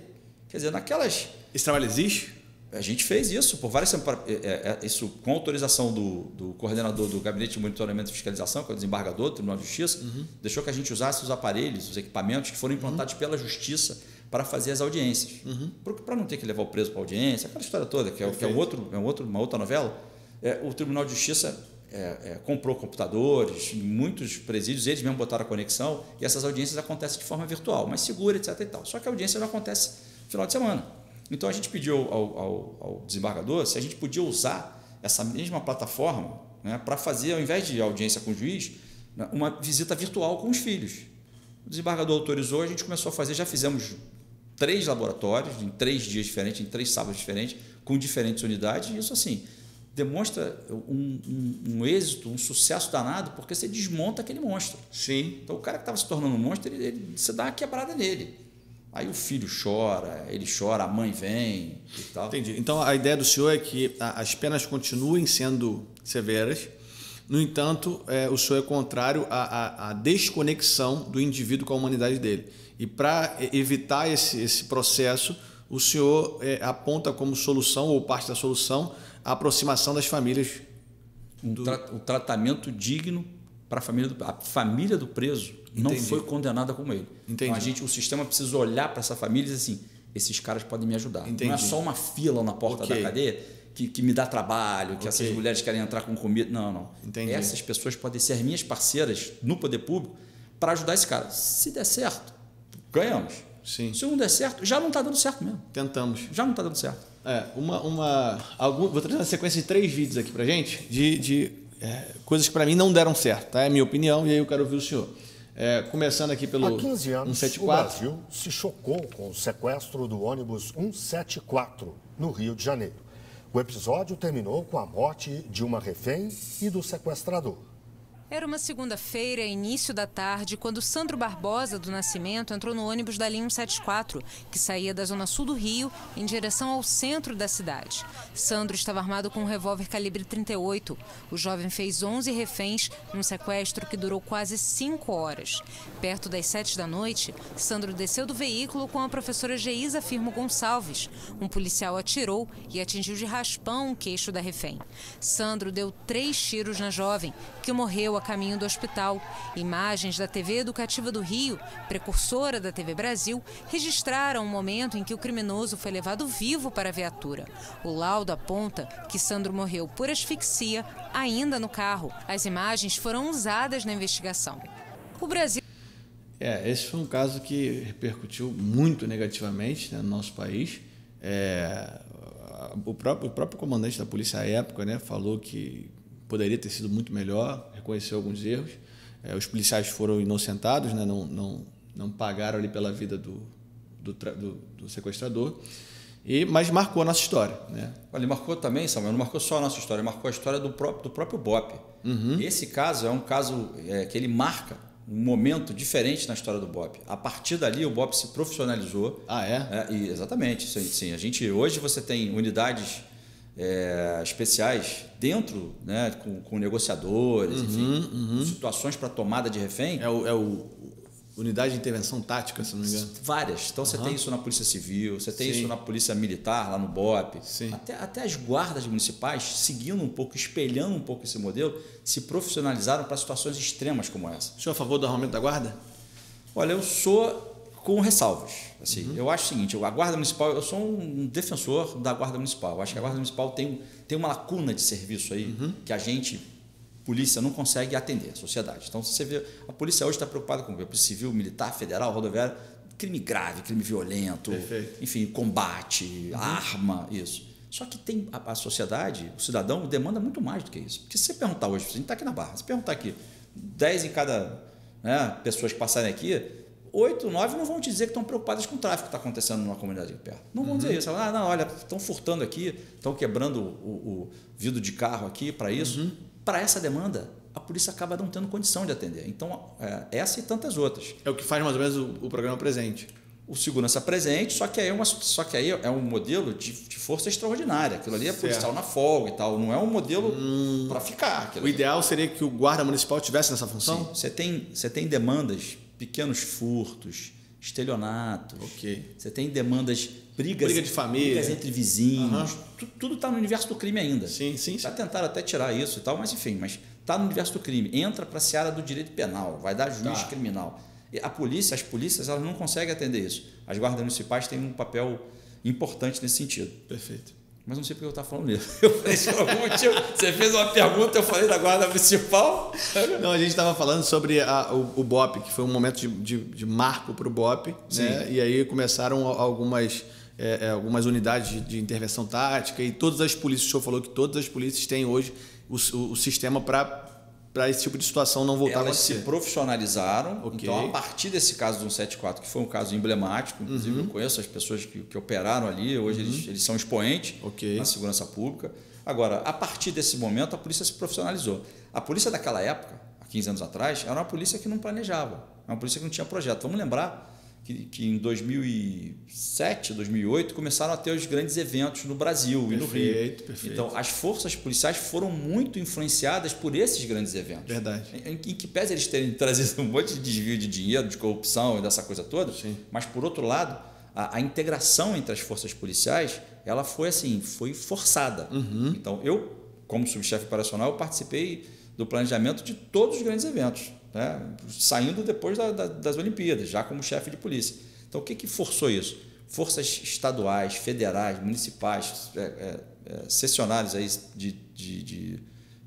Quer dizer, naquelas. Esse trabalho existe? A gente fez isso por várias é, é, é, isso com autorização do, do coordenador do Gabinete de Monitoramento e Fiscalização, que é o desembargador do Tribunal de Justiça, uhum. deixou que a gente usasse os aparelhos, os equipamentos que foram implantados uhum. pela Justiça para fazer as audiências. Uhum. Para não ter que levar o preso para audiência, aquela história toda, que é, que é, um outro, é um outro, uma outra novela. É, o Tribunal de Justiça é, comprou computadores, muitos presídios, eles mesmos botaram a conexão, e essas audiências acontecem de forma virtual, mas segura, etc. E tal. Só que a audiência não acontece no final de semana. Então a gente pediu ao, ao, ao desembargador se a gente podia usar essa mesma plataforma né, para fazer, ao invés de audiência com o juiz, né, uma visita virtual com os filhos. O desembargador autorizou, a gente começou a fazer, já fizemos três laboratórios, em três dias diferentes, em três sábados diferentes, com diferentes unidades, e isso assim demonstra um, um, um, êxito, um sucesso danado, porque você desmonta aquele monstro. Sim. Então o cara que estava se tornando um monstro, ele, ele, você dá uma quebrada nele. Aí o filho chora, ele chora, a mãe vem e tal. Entendi. Então a ideia do senhor é que as penas continuem sendo severas, no entanto, é, o senhor é contrário à, à, à desconexão do indivíduo com a humanidade dele. E para evitar esse, esse processo, o senhor é, aponta como solução, ou parte da solução, a aproximação das famílias. Do... Tra o tratamento digno para a família do, a família do preso Entendi. não foi condenada como ele. Entendi. Então a gente, o sistema precisa olhar para essa família e dizer assim, esses caras podem me ajudar. Entendi. Não é só uma fila na porta okay. da cadeia que, que, me dá trabalho, que okay. essas mulheres querem entrar com comida. Não, não. Entendi. Essas pessoas podem ser as minhas parceiras no poder público para ajudar esse cara. Se der certo, ganhamos. Sim. Se não der certo, já não está dando certo mesmo. Tentamos. Já não está dando certo. É, uma, uma, algum, vou trazer uma sequência de três vídeos aqui para gente de, de é, coisas que para mim não deram certo, tá? É a minha opinião e aí eu quero ouvir o senhor. É, começando aqui pelo Há 15 anos, 174. o Brasil se chocou com o sequestro do ônibus 174 no Rio de Janeiro. O episódio terminou com a morte de uma refém e do sequestrador. Era uma segunda-feira, início da tarde, quando Sandro Barbosa do Nascimento entrou no ônibus da linha 174, que saía da zona sul do Rio em direção ao centro da cidade. Sandro estava armado com um revólver calibre 38. O jovem fez 11 reféns num sequestro que durou quase 5 horas. Perto das 7 da noite, Sandro desceu do veículo com a professora Geisa Firmo Gonçalves. Um policial atirou e atingiu de raspão o queixo da refém. Sandro deu três tiros na jovem, que morreu caminho do hospital. Imagens da TV Educativa do Rio, precursora da TV Brasil, registraram o momento em que o criminoso foi levado vivo para a viatura. O laudo aponta que Sandro morreu por asfixia ainda no carro. As imagens foram usadas na investigação. O Brasil. É, esse foi um caso que repercutiu muito negativamente né, no nosso país. É, o, próprio, o próprio comandante da polícia à época né, falou que poderia ter sido muito melhor, reconheceu alguns erros. É, os policiais foram inocentados, né? não, não, não pagaram ali pela vida do, do, do, do sequestrador. E, mas marcou a nossa história. Né? Olha, marcou também, Samuel, não marcou só a nossa história, marcou a história do próprio, do próprio BOP. Uhum. Esse caso é um caso é, que ele marca um momento diferente na história do BOP. A partir dali, o BOP se profissionalizou. Ah, é? é e, exatamente. Sim, sim, a gente, hoje você tem unidades é, especiais dentro, né, com, com negociadores, uhum, enfim, uhum. situações para tomada de refém. É o, é o, unidade de intervenção tática, se não me engano. Várias. Então uhum. você tem isso na Polícia Civil, você tem Sim. isso na Polícia Militar, lá no BOP. Sim. Até, até as guardas municipais, seguindo um pouco, espelhando um pouco esse modelo, se profissionalizaram para situações extremas como essa. O senhor é a favor do armamento da guarda? Olha, eu sou com ressalvas. Assim, uhum. Eu acho o seguinte, a Guarda Municipal, eu sou um defensor da Guarda Municipal. Eu acho que a Guarda Municipal tem, tem uma lacuna de serviço aí uhum. que a gente, polícia, não consegue atender, a sociedade. Então, você vê, a polícia hoje está preocupada com o civil, militar, federal, rodoviária, crime grave, crime violento, Perfeito. enfim, combate, uhum. arma, isso. Só que tem a, a, sociedade, o cidadão, demanda muito mais do que isso. Porque se você perguntar hoje, a gente está aqui na Barra, se perguntar aqui, 10 em cada né, pessoas que passarem aqui, oito, nove não vão te dizer que estão preocupadas com o tráfico que está acontecendo numa comunidade aqui perto. Não vão uhum. dizer isso. Ah, não, olha, estão furtando aqui, estão quebrando o, o, vidro de carro aqui para isso. Uhum. Para essa demanda, a polícia acaba não tendo condição de atender. Então, é, essa e tantas outras. É o que faz mais ou menos o, o programa presente. O segurança presente, só que aí é, uma, só que aí é um modelo de, de força extraordinária. Aquilo ali é policial na folga e tal. Não é um modelo hum, para ficar. O ideal seria que o guarda municipal tivesse nessa função? Sim. Você tem, você tem demandas, pequenos furtos, estelionatos. Você tem demandas, brigas, Briga de família. brigas entre vizinhos. Uhum. Tudo está no universo do crime ainda. Sim, sim. Já tentaram até tirar isso e tal, mas enfim, mas está no universo do crime. Entra para a seara do direito penal, vai dar juiz Tá. criminal. E a polícia, as polícias, elas não conseguem atender isso. As guardas municipais têm um papel importante nesse sentido. Perfeito. Mas não sei porque eu estava falando isso. Eu falei isso por algum motivo. Você fez uma pergunta, eu falei da guarda municipal. Não, a gente estava falando sobre a- o, o BOP, que foi um momento de, de, de marco para o BOP, Sim. né? e aí começaram algumas, é, é, algumas unidades de, de intervenção tática, e todas as polícias, o senhor falou que todas as polícias têm hoje o, o, o sistema para esse tipo de situação não voltar a Elas se acontecer. profissionalizaram. Ok. Então, a partir desse caso do 174, que foi um caso emblemático, inclusive Uhum. eu conheço as pessoas que, que operaram ali, hoje eles, eles são expoentes Ok. na segurança pública. Agora, a partir desse momento, a polícia se profissionalizou. A polícia daquela época, há 15 anos atrás, era uma polícia que não planejava, era uma polícia que não tinha projeto. Vamos lembrar que, que em 2007, 2008, começaram a ter os grandes eventos no Brasil e no Rio. Perfeito, perfeito. Então, as forças policiais foram muito influenciadas por esses grandes eventos. Verdade. Em, em que pese eles terem trazido um monte de desvio de dinheiro, de corrupção e dessa coisa toda, Sim. mas por outro lado, a, a integração entre as forças policiais, ela foi assim, foi forçada. Uhum. Então, eu, como subchefe operacional, eu participei do planejamento de todos os grandes eventos, né? saindo depois da- da- das Olimpíadas, já como chefe de polícia. Então, o que, que forçou isso? Forças estaduais, federais, municipais, é, é, é, aí de, de, de,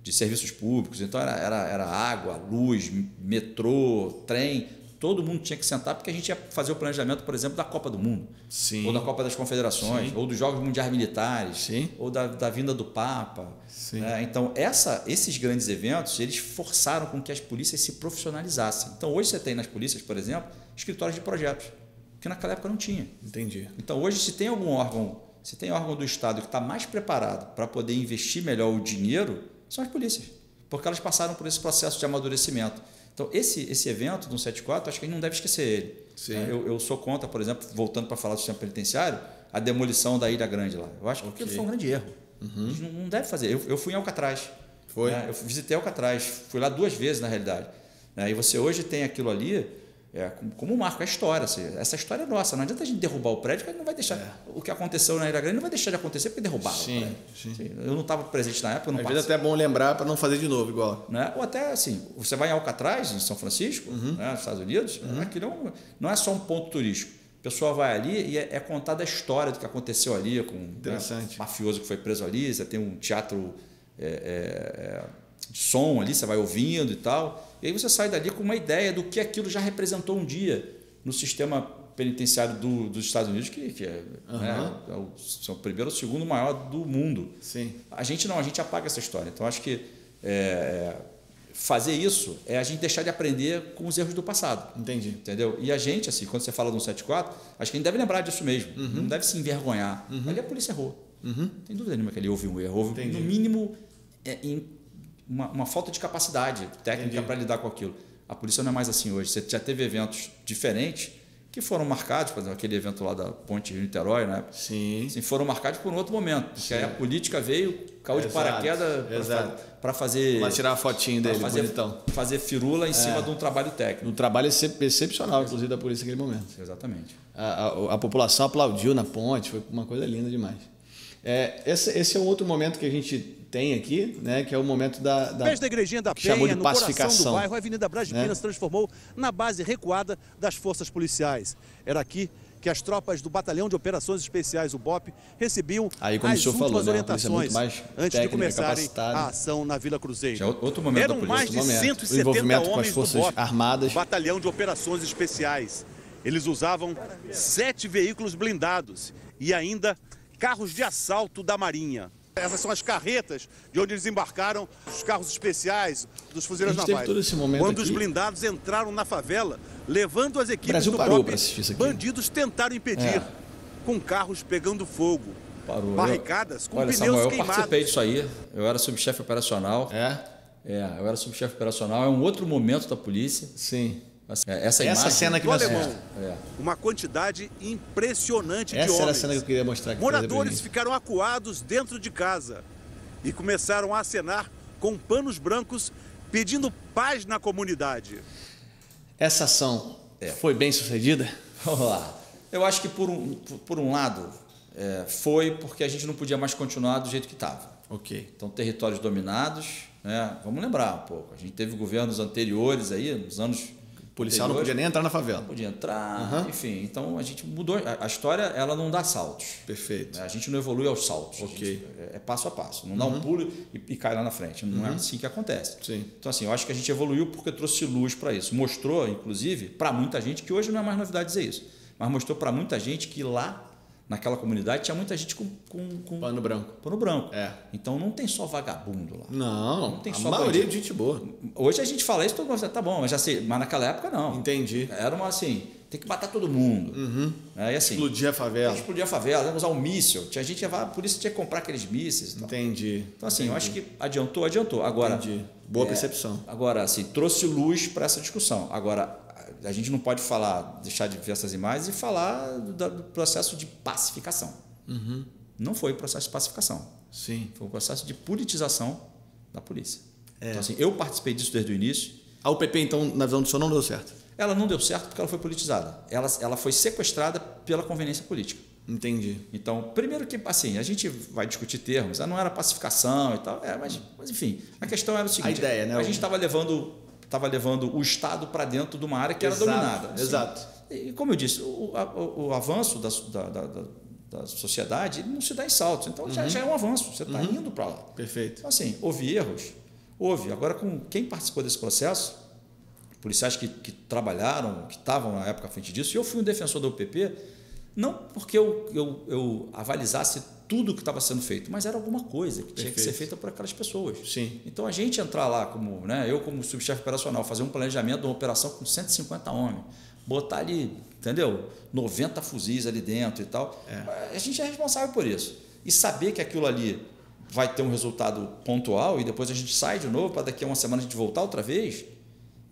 de serviços públicos. Então, era, era, era água, luz, metrô, trem. Todo mundo tinha que sentar porque a gente ia fazer o planejamento, por exemplo, da Copa do Mundo. Sim. Ou da Copa das Confederações, Sim. ou dos Jogos Mundiais Militares, Sim. ou da, da vinda do Papa. Né? Então, essa, esses grandes eventos, eles forçaram com que as polícias se profissionalizassem. Então, hoje você tem nas polícias, por exemplo, escritórios de projetos, que naquela época não tinha. Entendi. Então, hoje, se tem algum órgão, se tem órgão do Estado que está mais preparado para poder investir melhor o dinheiro, são as polícias, porque elas passaram por esse processo de amadurecimento. Então, esse, esse evento do 174, acho que a gente não deve esquecer ele. Sim. Eu, eu sou contra, por exemplo, voltando para falar do sistema penitenciário, a demolição da Ilha Grande lá. Eu acho que aquilo Ok. foi um grande erro. A gente não, não deve fazer. Eu, eu fui em Alcatraz. Foi? né? Eu visitei Alcatraz. Fui lá duas vezes, na realidade. né? E você hoje tem aquilo ali é, como- um marco, é a história. assim, essa história é nossa. Não adianta a gente derrubar o prédio, porque não vai deixar. O que aconteceu na Ilha Grande não vai deixar de acontecer porque derrubaram Sim, sim. Sim, Eu não estava presente na época, não Às vezes participei. até é bom lembrar para não fazer de novo igual. Né? Ou até assim, você vai em Alcatraz, em São Francisco, Uhum. né, nos Estados Unidos, aquilo é um- não é só um ponto turístico. O pessoal vai ali e é, é contada a história do que aconteceu ali com né, o mafioso que foi preso ali, você tem um teatro é, é, é, som ali, você vai ouvindo e tal. E aí você sai dali com uma ideia do que aquilo já representou um dia no sistema penitenciário do- dos Estados Unidos, que, que é, né, é o, é o primeiro ou segundo maior do mundo. Sim. A gente não, a gente apaga essa história. Então, acho que é, fazer isso é a gente deixar de aprender com os erros do passado. Entendi. Entendeu? E a gente, assim, quando você fala do 174, acho que a gente deve lembrar disso mesmo. Uhum. Não deve se envergonhar. Ali a polícia errou. Não tem dúvida nenhuma que ali houve um erro. Houve, Entendi. no mínimo, é, em uma, uma falta de capacidade técnica para lidar com aquilo. A polícia não é mais assim hoje. Você já teve eventos diferentes que foram marcados, por exemplo, aquele evento lá da Ponte Rio-Niterói, né? Sim. Assim, foram marcados por um outro momento. Porque aí a política veio, caiu de paraquedas para fazer. Vai tirar a fotinho dele, fazer, bonitão. fazer firula em cima de um trabalho técnico. Um trabalho excep- excepcional, inclusive, da polícia naquele momento. Exatamente. A, a- a população aplaudiu na ponte, foi uma coisa linda demais. É, esse, esse é um outro momento que a gente tem aqui, né, que é o momento da, da Pés da Igrejinha da que chamou Penha, de no coração do pacificação. bairro, a Avenida Brás de né? se transformou na base recuada das forças policiais. Era aqui que as tropas do Batalhão de Operações Especiais, o BOP, recebiam Aí, como as últimas falou, né, orientações mais antes de técnica, começarem capacitada. a ação na Vila Cruzeiro. Já é outro momento Eram mais de Outro momento. O 170 envolvimento com as homens do BOP, armadas. Batalhão de Operações Especiais. Eles usavam sete veículos blindados e ainda carros de assalto da Marinha. Essas são as carretas de onde eles embarcaram os carros especiais dos fuzileiros navais. todo esse momento Quando aqui. os blindados entraram na favela, levando as equipes Brasil do parou BOP, aqui. bandidos tentaram impedir, É. com carros pegando fogo, Parou. barricadas com Olha, pneus Samuel, eu queimados. participei disso aí. Eu era subchefe operacional. É? É, eu era subchefe operacional, é um outro momento da polícia. Sim. É, essa, Essa cena que nós alemão, É. uma quantidade impressionante de Essa era a homens. cena que eu queria mostrar aqui. Moradores ficaram acuados dentro de casa e começaram a acenar com panos brancos pedindo paz na comunidade. Essa ação É. foi bem sucedida? Vamos lá. Eu acho que por um, por- por um lado é, foi porque a gente não podia mais continuar do jeito que estava. Ok. Então, territórios dominados, né? vamos lembrar um pouco. A gente teve governos anteriores aí, nos anos. O policial não podia nem entrar na favela. Não podia entrar, Aham. enfim. Então a gente mudou. A, a história ela não dá saltos. Perfeito. A gente não evolui aos saltos. Ok. é, é passo a passo. Não dá um pulo e, e cai lá na frente. Não é assim que acontece. Sim. Então, assim, eu acho que a gente evoluiu porque trouxe luz para isso. Mostrou, inclusive, para muita gente, que hoje não é mais novidade dizer isso, mas mostrou para muita gente que lá, naquela comunidade, tinha muita gente com, com, com Pano branco. pano branco. É. Então não tem só vagabundo lá. Não, Não tem a só maioria bandido. de gente boa. Hoje a gente fala isso, todo mundo fala, tá bom, mas já sei. Mas naquela época não. Entendi. Era uma assim, tem que matar todo mundo. É, e assim, Explodir a favela. explodir a favela, né, usar um míssil. Tinha gente ia, por isso tinha que comprar aqueles mísseis. Entendi. Então, assim, eu acho que adiantou, adiantou. Agora, Entendi. Boa é, percepção. Agora, assim, trouxe luz para essa discussão. Agora, a gente não pode falar, deixar de ver essas imagens e falar do, do processo de pacificação. Uhum. Não foi processo de pacificação. Sim. Foi um processo de politização da polícia. É. Então, assim, eu participei disso desde o início. A UPP, então, na visão do senhor, não deu certo. Ela não deu certo porque ela foi politizada. Ela, ela foi sequestrada pela conveniência política. Entendi. Então, primeiro que, assim, a gente vai discutir termos, ah, não era pacificação e tal, é, mas, mas enfim, a questão era o seguinte: A ideia, né? A gente estava levando, tava levando o Estado para dentro de uma área que era Exato, dominada. assim. exato. E, como eu disse, o, o- o avanço da, da, da- da- da sociedade não se dá em saltos, então já, já é um avanço, você está indo para lá. Perfeito. Então, assim, houve erros? Houve. Agora, com quem participou desse processo, policiais que, que trabalharam, que estavam na época à frente disso, e eu fui um defensor da UPP, não porque eu, eu, eu avalizasse tudo que estava sendo feito, mas era alguma coisa que tinha que ser Perfeito. feita por aquelas pessoas. Sim. Então, a gente entrar lá, como né, eu como subchefe operacional, fazer um planejamento de uma operação com 150 homens, botar ali, entendeu? 90 fuzis ali dentro e tal, a gente é responsável por isso. E saber que aquilo ali vai ter um resultado pontual e depois a gente sai de novo para daqui a uma semana a gente voltar outra vez,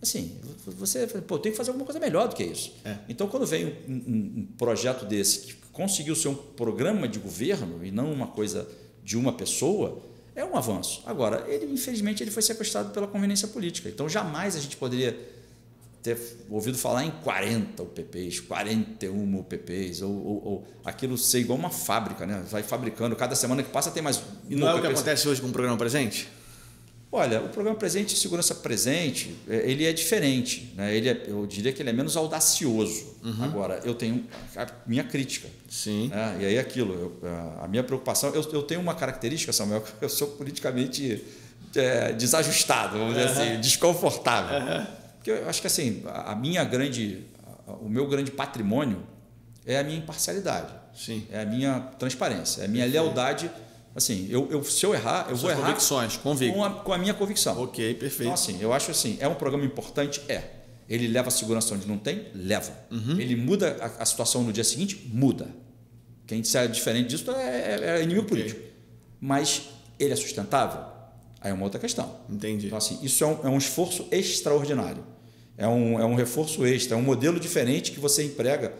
assim, você pô, tem que fazer alguma coisa melhor do que isso. É. Então, quando vem um, um- um projeto desse que conseguiu ser um programa de governo e não uma coisa de uma pessoa, é um avanço. Agora, ele infelizmente ele foi sequestrado pela conveniência política. Então, jamais a gente poderia ter ouvido falar em 40 UPPs, 41 UPPs, ou, ou, ou aquilo ser igual uma fábrica, né? Vai fabricando, cada semana que passa tem mais. Não é o que acontece hoje com o programa presente? Olha, o programa Presente Segurança Presente, é, ele é diferente. Né? Ele é, eu diria que ele é menos audacioso. Agora, eu tenho a minha crítica. Sim. né? E aí aquilo, eu- a- minha preocupação, eu, eu tenho uma característica, Samuel, que eu sou politicamente é, desajustado, vamos dizer assim, desconfortável. Porque eu acho que assim, a minha grande, o meu grande patrimônio é a minha imparcialidade. Sim. É a minha transparência, é a minha lealdade. Assim, eu, eu- se eu errar, eu vou Suas errar convicções, convicto. com a, com a minha convicção. Ok, perfeito. Então, assim, eu acho assim, é um programa importante? É. Ele leva a segurança onde não tem? Leva. Uhum. Ele muda a, a situação no dia seguinte? Muda. Quem disser diferente disso é, é- é inimigo Ok. político. Mas ele é sustentável? Aí é uma outra questão. Entendi. Então, assim, isso é um, é um esforço extraordinário. É um, é um reforço extra, é um modelo diferente que você emprega,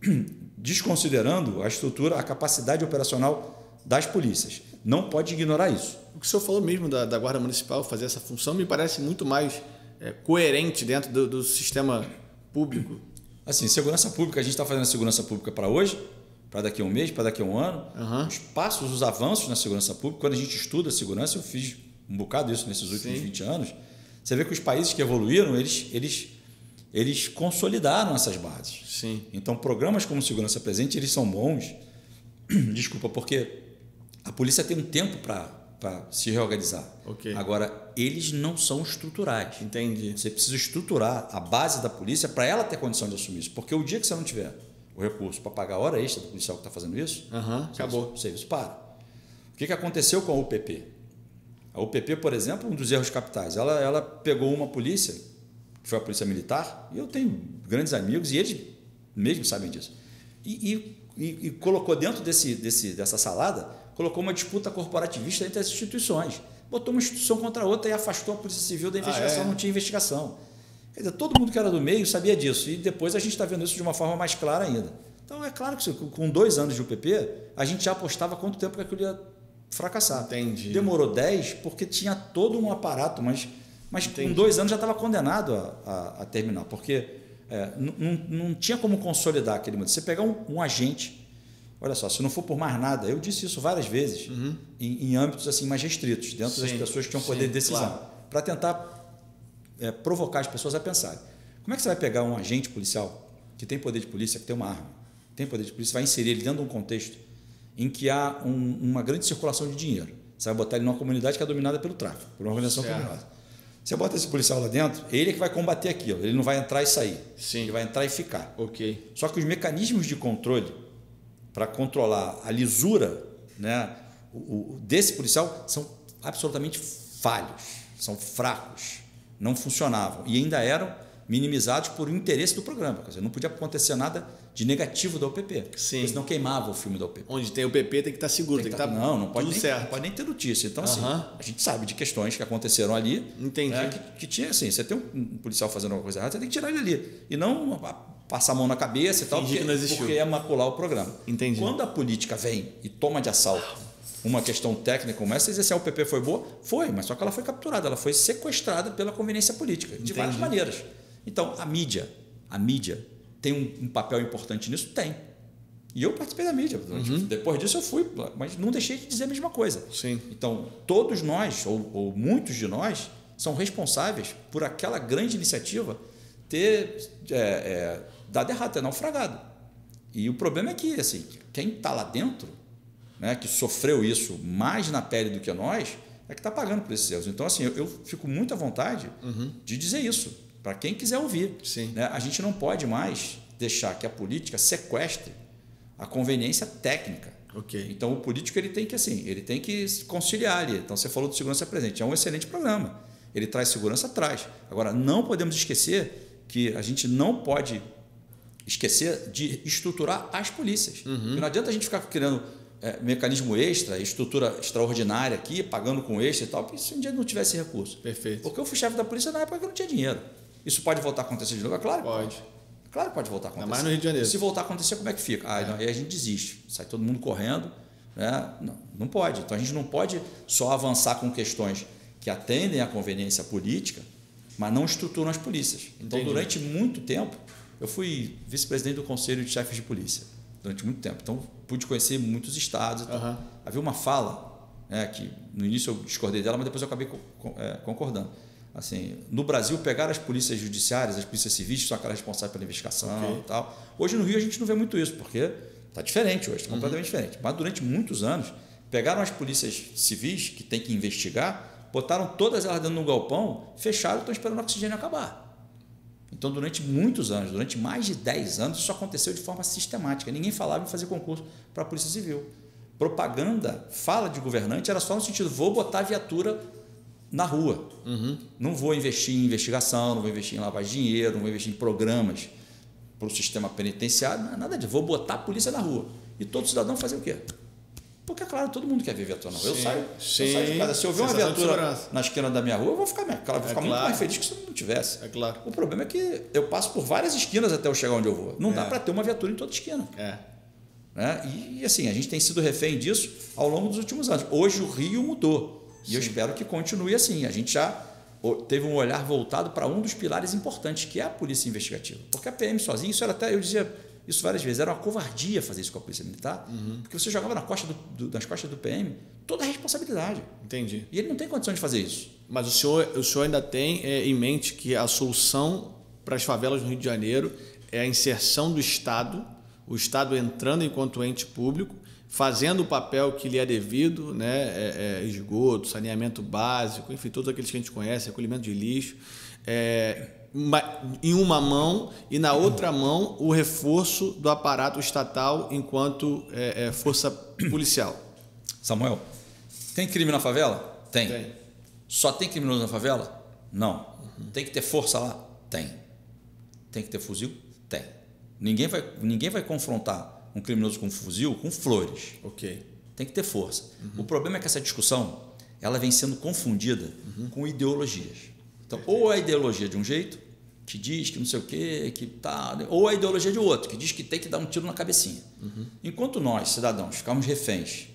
desconsiderando a estrutura, a capacidade operacional das polícias. Não pode ignorar isso. O que o senhor falou mesmo da, da Guarda Municipal fazer essa função me parece muito mais é, coerente dentro do, do sistema público. Assim, segurança pública, a gente está fazendo a segurança pública para hoje, para daqui a um mês, para daqui a um ano. Aham. Os passos, os avanços na segurança pública, quando a gente estuda segurança, eu fiz um bocado isso nesses últimos Sim. 20 anos. Você vê que os países que evoluíram, eles, eles, eles consolidaram essas bases. Sim. Então, programas como Segurança Presente, eles são bons, desculpa, porque a polícia tem um tempo para se reorganizar. Ok. Agora, eles não são estruturais. Entendi. Você precisa estruturar a base da polícia para ela ter condição de assumir isso. Porque o dia que você não tiver o recurso para pagar a hora extra do policial que está fazendo isso, acabou. o serviço para. O que, que aconteceu com a UPP? A UPP, por exemplo, um dos erros capitais, ela, ela pegou uma polícia, que foi a polícia militar, e eu tenho grandes amigos, e eles mesmo sabem disso, e, e, e- e colocou dentro desse, desse, dessa salada, colocou uma disputa corporativista entre as instituições. botou uma instituição contra outra e afastou a Polícia Civil da investigação, Ah, é? não tinha investigação. Quer dizer, todo mundo que era do meio sabia disso. E depois a gente está vendo isso de uma forma mais clara ainda. Então é claro que com dois anos de UPP, a gente já apostava quanto tempo que aquilo ia fracassar. Entendi. Demorou 10 porque tinha todo um aparato, mas, mas com dois anos já estava condenado a, a- a terminar, porque é, não- não, não tinha como consolidar aquele modelo. Você pegar um, um agente, olha só, se não for por mais nada, eu disse isso várias vezes, em, em âmbitos assim mais restritos, dentro das Uhum. Sim, pessoas que tinham poder sim, de decisão, claro. para tentar é, provocar as pessoas a pensarem. Como é que você vai pegar um agente policial que tem poder de polícia, que tem uma arma, tem poder de polícia, vai inserir ele dentro de um contexto em que há um- uma grande circulação de dinheiro? Você vai botar ele numa comunidade que é dominada pelo tráfico, por uma organização Certo. criminosa. Você bota esse policial lá dentro, ele é que vai combater aquilo, ele não vai entrar e sair. Sim. Ele vai entrar e ficar. Ok. Só que os mecanismos de controle para controlar a lisura né, o- o- desse policial são absolutamente falhos, são fracos, não funcionavam e ainda eram minimizados por um interesse do programa. Quer dizer, não podia acontecer nada de negativo da UPP, Sim. porque senão queimava o filme da UPP. Onde tem o PP tem que estar seguro, tem que Tá- estar não, não pode, tudo nem, certo. não pode nem ter notícia. Então, assim, a gente sabe de questões que aconteceram ali. Entendi. né, que, que tinha, assim, você tem um, policial fazendo alguma coisa errada, você tem que tirar ele ali. E não passar a mão na cabeça e tal, porque, porque é macular o programa. Entendi. Quando a política vem e toma de assalto uma questão técnica como essa, você diz assim, ah, o PP foi boa? Foi, mas só que ela foi capturada, ela foi sequestrada pela conveniência política, de Entendi. várias maneiras. Então, a mídia, a mídia tem um, um papel importante nisso? Tem. E eu participei da mídia. Depois disso eu fui, mas não deixei de dizer a mesma coisa. Uhum. Sim. Então, todos nós, ou, ou muitos de nós, são responsáveis por aquela grande iniciativa ter é, é, dado errado, ter naufragado. E o problema é que, assim, quem está lá dentro, né, que sofreu isso mais na pele do que nós, é que está pagando por esses erros. Então, assim, eu, eu fico muito à vontade de dizer isso, para quem quiser ouvir. Sim. né? A gente não pode mais deixar que a política sequestre a conveniência técnica. Ok. Então, o político ele tem que assim, ele tem que se conciliar ali. Então, você falou de segurança presente, é um excelente programa. Ele traz segurança, traz. Agora, não podemos esquecer que a gente não pode esquecer de estruturar as polícias. Uhum. Não adianta a gente ficar criando é, mecanismo extra, estrutura extraordinária aqui, pagando com extra e tal, porque se um dia não tivesse recurso. Perfeito. Porque eu fui chefe da polícia na época que eu não tinha dinheiro. Isso pode voltar a acontecer de novo? É claro Pode. Claro que pode voltar a acontecer. mais no Rio de Janeiro. Se voltar a acontecer, como é que fica? Ah, não, aí a gente desiste. Sai todo mundo correndo. Né? Não, não pode. Então a gente não pode só avançar com questões que atendem à conveniência política, mas não estruturam as polícias. Então, Entendi. durante muito tempo, eu fui vice-presidente do Conselho de Chefes de Polícia. Durante muito tempo. Então, pude conhecer muitos estados. e tal. Aham. Havia uma fala, né, que no início eu discordei dela, mas depois eu acabei é, concordando. Assim, no Brasil, pegar as polícias judiciárias, as polícias civis, que são aquelas responsáveis pela investigação Ok. e tal. Hoje no Rio a gente não vê muito isso, porque está diferente hoje, está Uhum. completamente diferente. Mas durante muitos anos, pegaram as polícias civis, que tem que investigar, botaram todas elas dentro de um galpão, fecharam e estão esperando o oxigênio acabar. Então, durante muitos anos, durante mais de 10 anos, isso aconteceu de forma sistemática. Ninguém falava em fazer concurso para a Polícia Civil. Propaganda, fala de governante, era só no sentido: vou botar viatura na rua. Não vou investir em investigação, não vou investir em lavar dinheiro, não vou investir em programas para o sistema penitenciário, nada disso. Vou botar a polícia na rua. E todo cidadão fazer o quê? Porque, é claro, todo mundo quer ver viatura na rua. Eu Sim, saio, sim. eu saio de casa. Se eu ver uma viatura na esquina da minha rua, eu vou ficar, claro, vou ficar muito claro. mais feliz que se eu não tivesse. É claro. O problema é que eu passo por várias esquinas até eu chegar onde eu vou. Não dá É. para ter uma viatura em toda esquina. É. Né? E, assim, a gente tem sido refém disso ao longo dos últimos anos. Hoje o Rio mudou. E eu espero que continue assim. A gente já teve um olhar voltado para um dos pilares importantes, que é a polícia investigativa. Porque a PM sozinha, isso era até, eu dizia isso várias vezes, era uma covardia fazer isso com a polícia militar, porque você jogava na costa do, do- nas costas do PM toda a responsabilidade. Entendi. E ele não tem condição de fazer isso. Mas o senhor, o senhor ainda tem é, em mente que a solução para as favelas no Rio de Janeiro é a inserção do Estado, o Estado entrando enquanto ente público, fazendo o papel que lhe é devido, né, é, é, esgoto, saneamento básico, enfim, todos aqueles que a gente conhece, recolhimento de lixo, é, em uma mão e na outra mão o reforço do aparato estatal enquanto é, é, força policial. Samuel, tem crime na favela? Tem. Tem. Só tem criminoso na favela? Não. Tem que ter força lá? Tem. Tem que ter fuzil? Tem. Ninguém vai, ninguém vai confrontar um criminoso com fuzil com flores. Ok. Tem que ter força. O problema é que essa discussão ela vem sendo confundida com ideologias. Então, ou a ideologia de um jeito, que diz que não sei o quê, que tá, ou a ideologia de outro, que diz que tem que dar um tiro na cabecinha. Enquanto nós, cidadãos, ficamos reféns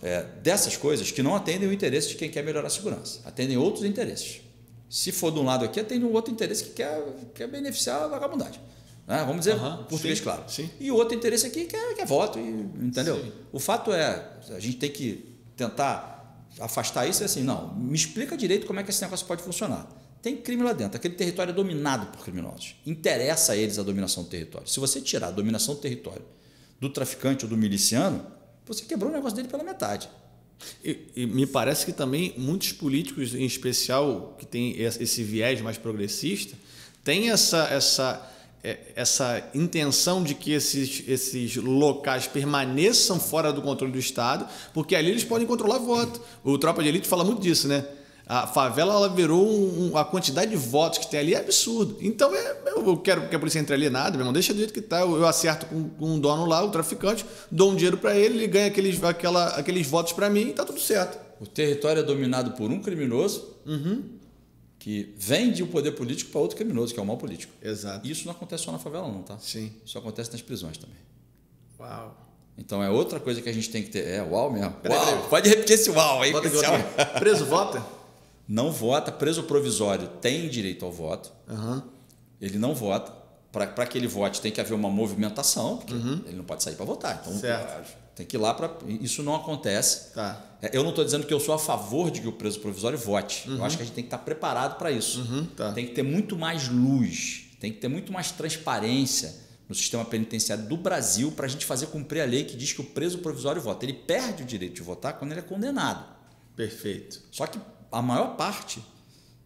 é, dessas coisas que não atendem o interesse de quem quer melhorar a segurança, atendem outros interesses. Se for de um lado aqui, atende um outro interesse que quer, quer beneficiar a vagabundagem. Né? Vamos dizer, Aham, português sim, claro. sim. E o outro interesse aqui que é, que é voto, e- entendeu? Sim. O fato é, a gente tem que tentar afastar isso e assim, não, me explica direito como é que esse negócio pode funcionar. Tem crime lá dentro, aquele território é dominado por criminosos. Interessa a eles a dominação do território. Se você tirar a dominação do território do traficante ou do miliciano, você quebrou o negócio dele pela metade. E, e me parece que também muitos políticos, em especial que têm esse viés mais progressista, têm essa, essa, é, essa intenção de que esses, esses locais permaneçam fora do controle do Estado, porque ali eles podem controlar voto. O Tropa de Elite fala muito disso, né? A favela ela virou um, um- a quantidade de votos que tem ali é absurdo. Então é, eu quero que a polícia entre ali nada, meu irmão, deixa do jeito que tá. Eu, eu acerto com, com um dono lá, o traficante, dou um dinheiro para ele, ele ganha aqueles, aquela, aqueles votos para mim e tá tudo certo. O território é dominado por um criminoso Uhum. que vende o poder político para outro criminoso, que é o mal político. Exato. Isso não acontece só na favela, não, tá? Sim. Isso acontece nas prisões também. Uau. Então é outra coisa que a gente tem que ter. É uau mesmo. Peraí, uau. peraí. Pode repetir esse uau aí. Bota esse uau-. Preso vota? Não vota, preso provisório tem direito ao voto. Aham. Ele não vota. Para que ele vote, tem que haver uma movimentação, porque ele não pode sair para votar. Então, Uhum. Certo. tem que ir lá para. Isso não acontece. Tá. É, Eu não estou dizendo que eu sou a favor de que o preso provisório vote. Eu acho que a gente tem que estar preparado para isso. Uhum, tá. Tem que ter muito mais luz, tem que ter muito mais transparência no sistema penitenciário do Brasil para a gente fazer cumprir a lei que diz que o preso provisório vota. Ele perde o direito de votar quando ele é condenado. Perfeito. Só que a maior parte,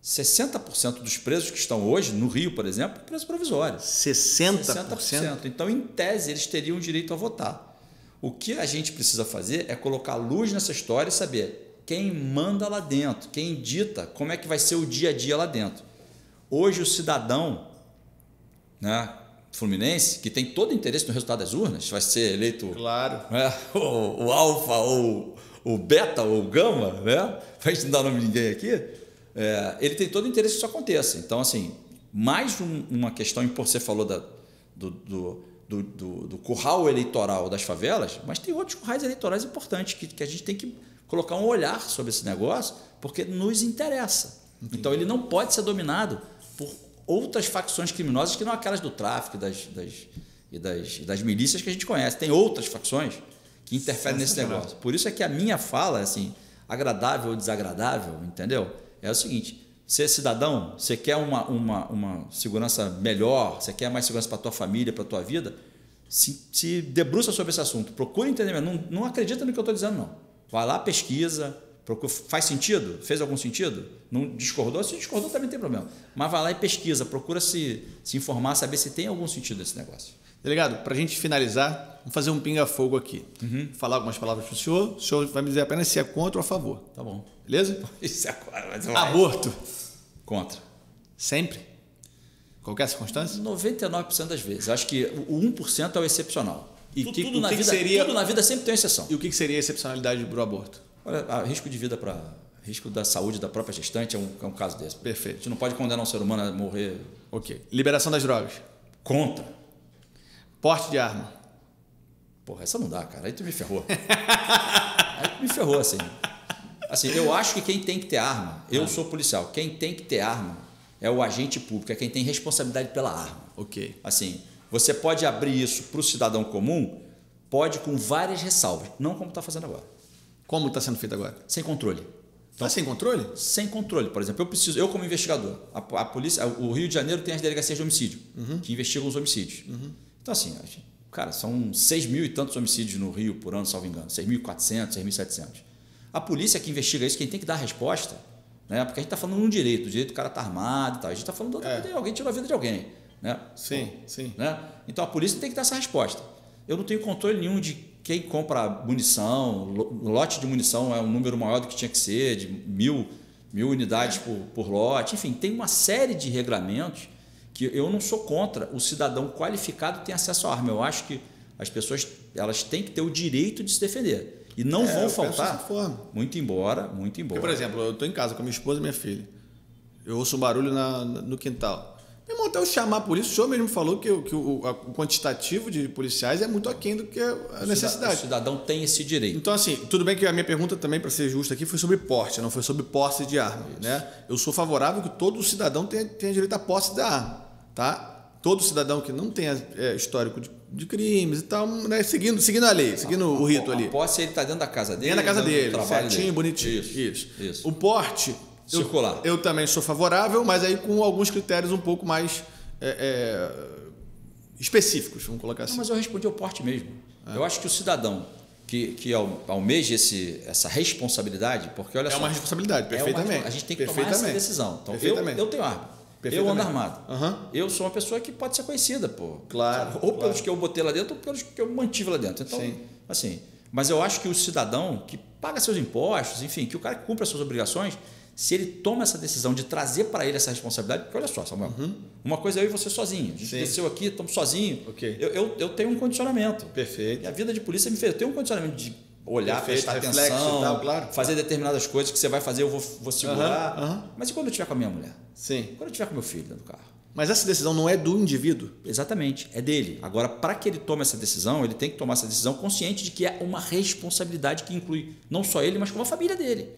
60% dos presos que estão hoje, no Rio, por exemplo, preso provisório. 60%? 60%. Então, em tese, eles teriam direito a votar. O que a gente precisa fazer é colocar luz nessa história e saber quem manda lá dentro, quem dita como é que vai ser o dia a dia lá dentro. Hoje, o cidadão né, fluminense, que tem todo interesse no resultado das urnas, vai ser eleito Claro. né, o, o alfa ou o beta ou o gama, né? Para gente não dar nome de ninguém aqui, é, ele tem todo o interesse que isso aconteça. Então, assim, mais um- uma questão, você falou da, do, do, do, do- curral eleitoral das favelas, mas tem outros currais eleitorais importantes que, que a gente tem que colocar um olhar sobre esse negócio, porque nos interessa. Então, ele não pode ser dominado por outras facções criminosas que não aquelas do tráfico das, das, e das, e das milícias que a gente conhece. Tem outras facções que interferem nesse negócio. Por isso é que a minha fala, assim, agradável ou desagradável, entendeu? É o seguinte: você é cidadão, você quer uma, uma, uma segurança melhor, você quer mais segurança para tua família, para tua vida, se, se debruça sobre esse assunto, procura entender. Não, não acredita no que eu estou dizendo, não. Vai lá, pesquisa, procura, faz sentido? Fez algum sentido? Não discordou? Se discordou também tem problema. Mas vai lá e pesquisa, procura se, se informar, saber se tem algum sentido esse negócio. Delegado, para a gente finalizar, vamos fazer um pinga-fogo aqui. Falar algumas palavras para o senhor. O senhor vai me dizer apenas se é contra ou a favor. Tá bom. Beleza? Isso agora, mas. Aborto. Contra. Sempre? Qualquer circunstância? 99% das vezes. Acho que o 1% é o excepcional. E Tu- que- tudo, na que vida, seria- tudo na vida sempre tem exceção. E o que seria a excepcionalidade para o aborto? Olha, a risco de vida para risco da saúde da própria gestante é um, é um caso desse. A Perfeito. gente não pode condenar um ser humano a morrer Ok. Liberação das drogas. contra. Porte de arma. Porra, essa não dá, cara. Aí tu me ferrou. Aí tu me ferrou, assim. Assim, eu acho que quem tem que ter arma, eu sou policial, quem tem que ter arma é o agente público, é quem tem responsabilidade pela arma. Ok. Assim, você pode abrir isso para o cidadão comum, pode com várias ressalvas, não como está fazendo agora, Como está sendo feito agora? sem controle. Está sem controle? Sem controle, por exemplo, eu preciso, eu como investigador, a, a polícia, o Rio de Janeiro tem as delegacias de homicídio que investigam os homicídios. Então assim, cara, são 6 mil e tantos homicídios no Rio por ano, salvo engano, 6.400, 6.700. A polícia que investiga isso, quem tem que dar a resposta, né? Porque a gente está falando de um direito, o direito do cara tá armado e tal, a gente está falando É. de alguém tirou a vida de alguém, né? Sim, sim. né? Então a polícia tem que dar essa resposta. Eu não tenho controle nenhum de quem compra munição, lo- lote de munição é um número maior do que tinha que ser, de mil, mil unidades por, por lote, enfim, tem uma série de regramentos que eu não sou contra o cidadão qualificado ter acesso à arma. Eu acho que as pessoas elas têm que ter o direito de se defender. E não É, vão faltar. forma. Muito embora, muito embora. Porque, por exemplo, eu tô em casa com a minha esposa e minha filha. Eu ouço um barulho na- no quintal. Meu irmão, até eu chamar a polícia, o senhor mesmo falou que, o- que o, a- o quantitativo de policiais é muito aquém do que a O necessidade. cidadão tem esse direito. Então, assim, tudo bem que a minha pergunta também, para ser justa aqui, foi sobre porte, não foi sobre posse de arma. Né? Eu sou favorável que todo cidadão tenha, tenha direito à posse da arma. Tá? Todo cidadão que não tenha é, histórico de, de crimes e tal, né? seguindo, seguindo a lei, seguindo o rito ali. A posse ele está dentro da casa dele. Dentro da casa dentro dele, certinho, dele. bonitinho. Isso. Isso. isso. O porte. eu- Circular. Eu, também sou favorável, mas aí com alguns critérios um pouco mais é, é, específicos, vamos colocar assim. Não, mas eu respondi ao porte mesmo. Eu acho que o cidadão que, que al- almeja esse, essa responsabilidade, porque olha É só. uma responsabilidade, é uma- perfeitamente. a gente tem que tomar essa Perfeitamente. decisão. Então, eu, Perfeitamente. eu tenho arma. Eu ando armado. Aham. Eu sou uma pessoa que pode ser conhecida, pô. Claro, Ou claro. pelos que eu botei lá dentro, ou pelos que eu mantive lá dentro. Então, Sim. assim. Mas eu acho que o cidadão que paga seus impostos, enfim, que o cara que cumpre as suas obrigações, se ele toma essa decisão de trazer para ele essa responsabilidade, porque olha só, Samuel, uma coisa é eu e você sozinho. A gente Uhum. Sim. desceu aqui, estamos sozinhos. Ok. Eu, eu, eu tenho um condicionamento. Perfeito. E a vida de polícia me fez. Eu tenho um condicionamento de olhar, Perfeito, prestar reflexo atenção, e tal, claro. fazer determinadas coisas que você vai fazer, eu vou, vou segurar. Aham, aham. Mas e quando eu estiver com a minha mulher? Sim. Quando eu estiver com meu filho dentro do carro? Mas essa decisão não é do indivíduo. Exatamente, é dele. Agora, para que ele tome essa decisão, ele tem que tomar essa decisão consciente de que é uma responsabilidade que inclui não só ele, mas como a família dele.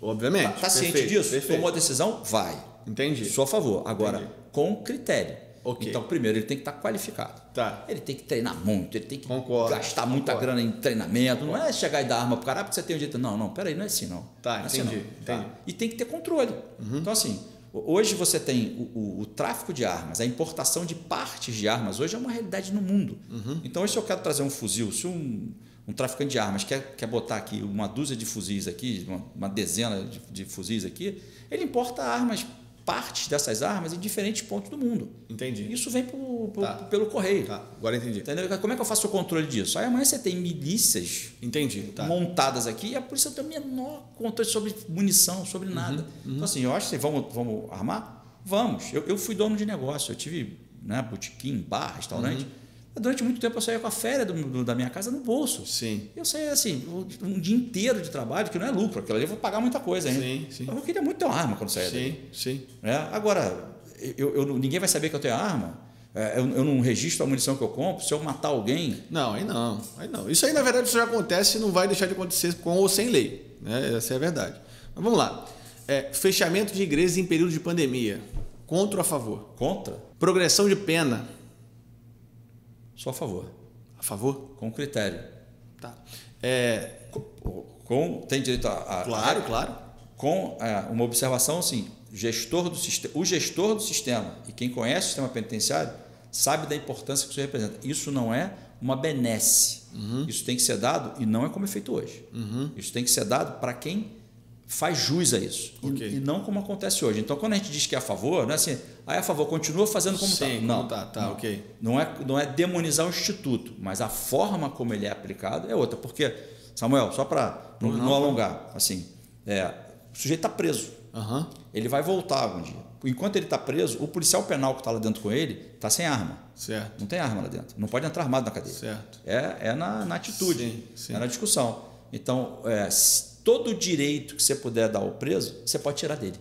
Obviamente. Está ciente Perfeito, disso? perfeito. Tomou a decisão? Vai. Entendi. Sou a favor. Agora, Entendi. com critério. Ok. Então, primeiro, ele tem que estar qualificado. Tá. Ele tem que treinar muito, ele tem que Concordo, gastar muita concordo. grana em treinamento. Não é chegar e dar arma pro cara, ah, porque você tem um jeito. Não, não, peraí, não é assim, não. Tá, não é assim, entendi, não. Tá? entendi. E tem que ter controle. Então, assim, hoje você tem o, o- o tráfico de armas, a importação de partes de armas, hoje é uma realidade no mundo. Então, hoje, se eu quero trazer um fuzil, se um, um traficante de armas quer, quer botar aqui uma dúzia de fuzis aqui, uma, uma dezena de, de fuzis aqui, ele importa armas, partes dessas armas em diferentes pontos do mundo. Entendi. Isso vem Tá. pelo correio. Tá, agora entendi. Entendeu? Como é que eu faço o controle disso? Aí amanhã você tem milícias Entendi. Tá. montadas aqui e a polícia não tem o menor controle sobre munição, sobre Uhum, nada. Então, assim, eu acho que vamos, vamos armar? Vamos. Eu, eu fui dono de negócio, eu tive né, botequim, bar, restaurante. Uhum. Durante muito tempo eu saía com a férias do- do- da minha casa no bolso. Sim. Eu saía assim, um dia inteiro de trabalho, que não é lucro, aquilo ali eu vou pagar muita coisa ainda. Sim, sim. Eu queria muito ter uma arma quando saía dali. Sim, sim. É, agora, eu, eu- ninguém vai saber que eu tenho arma. É, eu, eu não registro a munição que eu compro. Se eu matar alguém, Não, aí não. Aí não. Isso aí, na verdade, isso já acontece e não vai deixar de acontecer com ou sem lei. Né? Essa é a verdade. Mas vamos lá. É, fechamento de igrejas em período de pandemia. Contra ou a favor? contra, Progressão de pena. Sou a favor. A favor? Com critério. Tá. É, Com, tem direito a. a- claro, a- claro. Com é, uma observação assim: gestor do sistema, o gestor do sistema e quem conhece o sistema penitenciário sabe da importância que isso representa. Isso não é uma benesse. Uhum. Isso tem que ser dado, e não é como é feito hoje. Isso tem que ser dado para quem faz jus a isso. E- Ok. E, não como acontece hoje. Então, quando a gente diz que é a favor, não é assim, ah, é a favor, continua fazendo como está. Não, tá, tá, não. ok. Não é, não é demonizar o instituto, mas a forma como ele é aplicado é outra. Porque, Samuel, só para não, não alongar, assim, é, o sujeito está preso. Aham. Ele vai voltar algum dia. Enquanto ele está preso, o policial penal que está lá dentro com ele está sem arma. Certo. Não tem arma lá dentro. Não pode entrar armado na cadeia. Certo. É, é na, na atitude, Sim, sim. é na discussão. Então, é, todo direito que você puder dar ao preso, você pode tirar dele.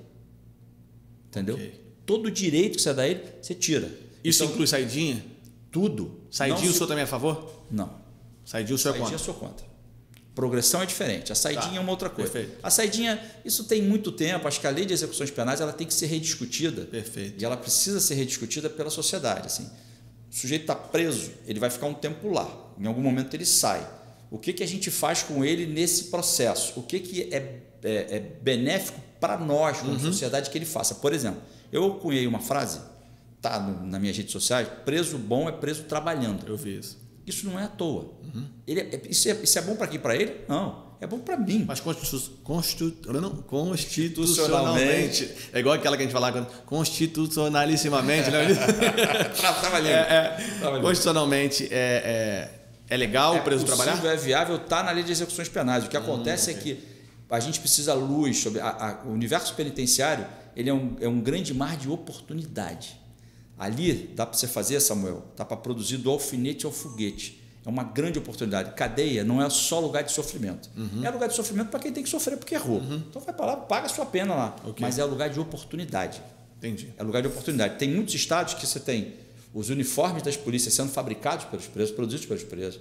Entendeu? Ok. Todo direito que você dá a ele, você tira. Isso Então, inclui saidinha? tudo. Saidinha o se- senhor também é a favor? Não. Saidinha o senhor é Saidinha eu contra? sou contra. Progressão é diferente. A saidinha Tá. é uma outra coisa. Perfeito. A saidinha, isso tem muito tempo. Acho que a lei de execuções penais ela tem que ser rediscutida. Perfeito. E ela precisa ser rediscutida pela sociedade. Assim. O sujeito está preso, ele vai ficar um tempo lá. Em algum momento ele sai. O que, que a gente faz com ele nesse processo? O que, que é, é, é benéfico para nós, como Uhum. sociedade, que ele faça? Por exemplo, eu cunhei uma frase, tá no, nas minhas redes sociais: preso bom é preso trabalhando. Eu vi isso. Isso não é à toa. Ele é- isso, é, isso é bom para quem? Para ele? Não. É bom para mim. Mas constitu... Constitu... não, constitucionalmente. É igual aquela que a gente falava constitucionalissimamente, né? Trabalhando. É, é, constitucionalmente é, é, é legal o preso possível, trabalhar? É viável, está na lei de execuções penais. O que acontece é que a gente precisa luz sobre a- a- o universo penitenciário. Ele é um, é um grande mar de oportunidade. Ali dá para você fazer, Samuel, dá para produzir do alfinete ao foguete. é uma grande oportunidade. Cadeia não é só lugar de sofrimento. Uhum. É lugar de sofrimento para quem tem que sofrer porque errou. Uhum. Então vai para lá, paga a sua pena lá. Okay. Mas é lugar de oportunidade. Entendi. É lugar de oportunidade. Tem muitos estados que você tem os uniformes das polícias sendo fabricados pelos presos, produzidos pelos presos.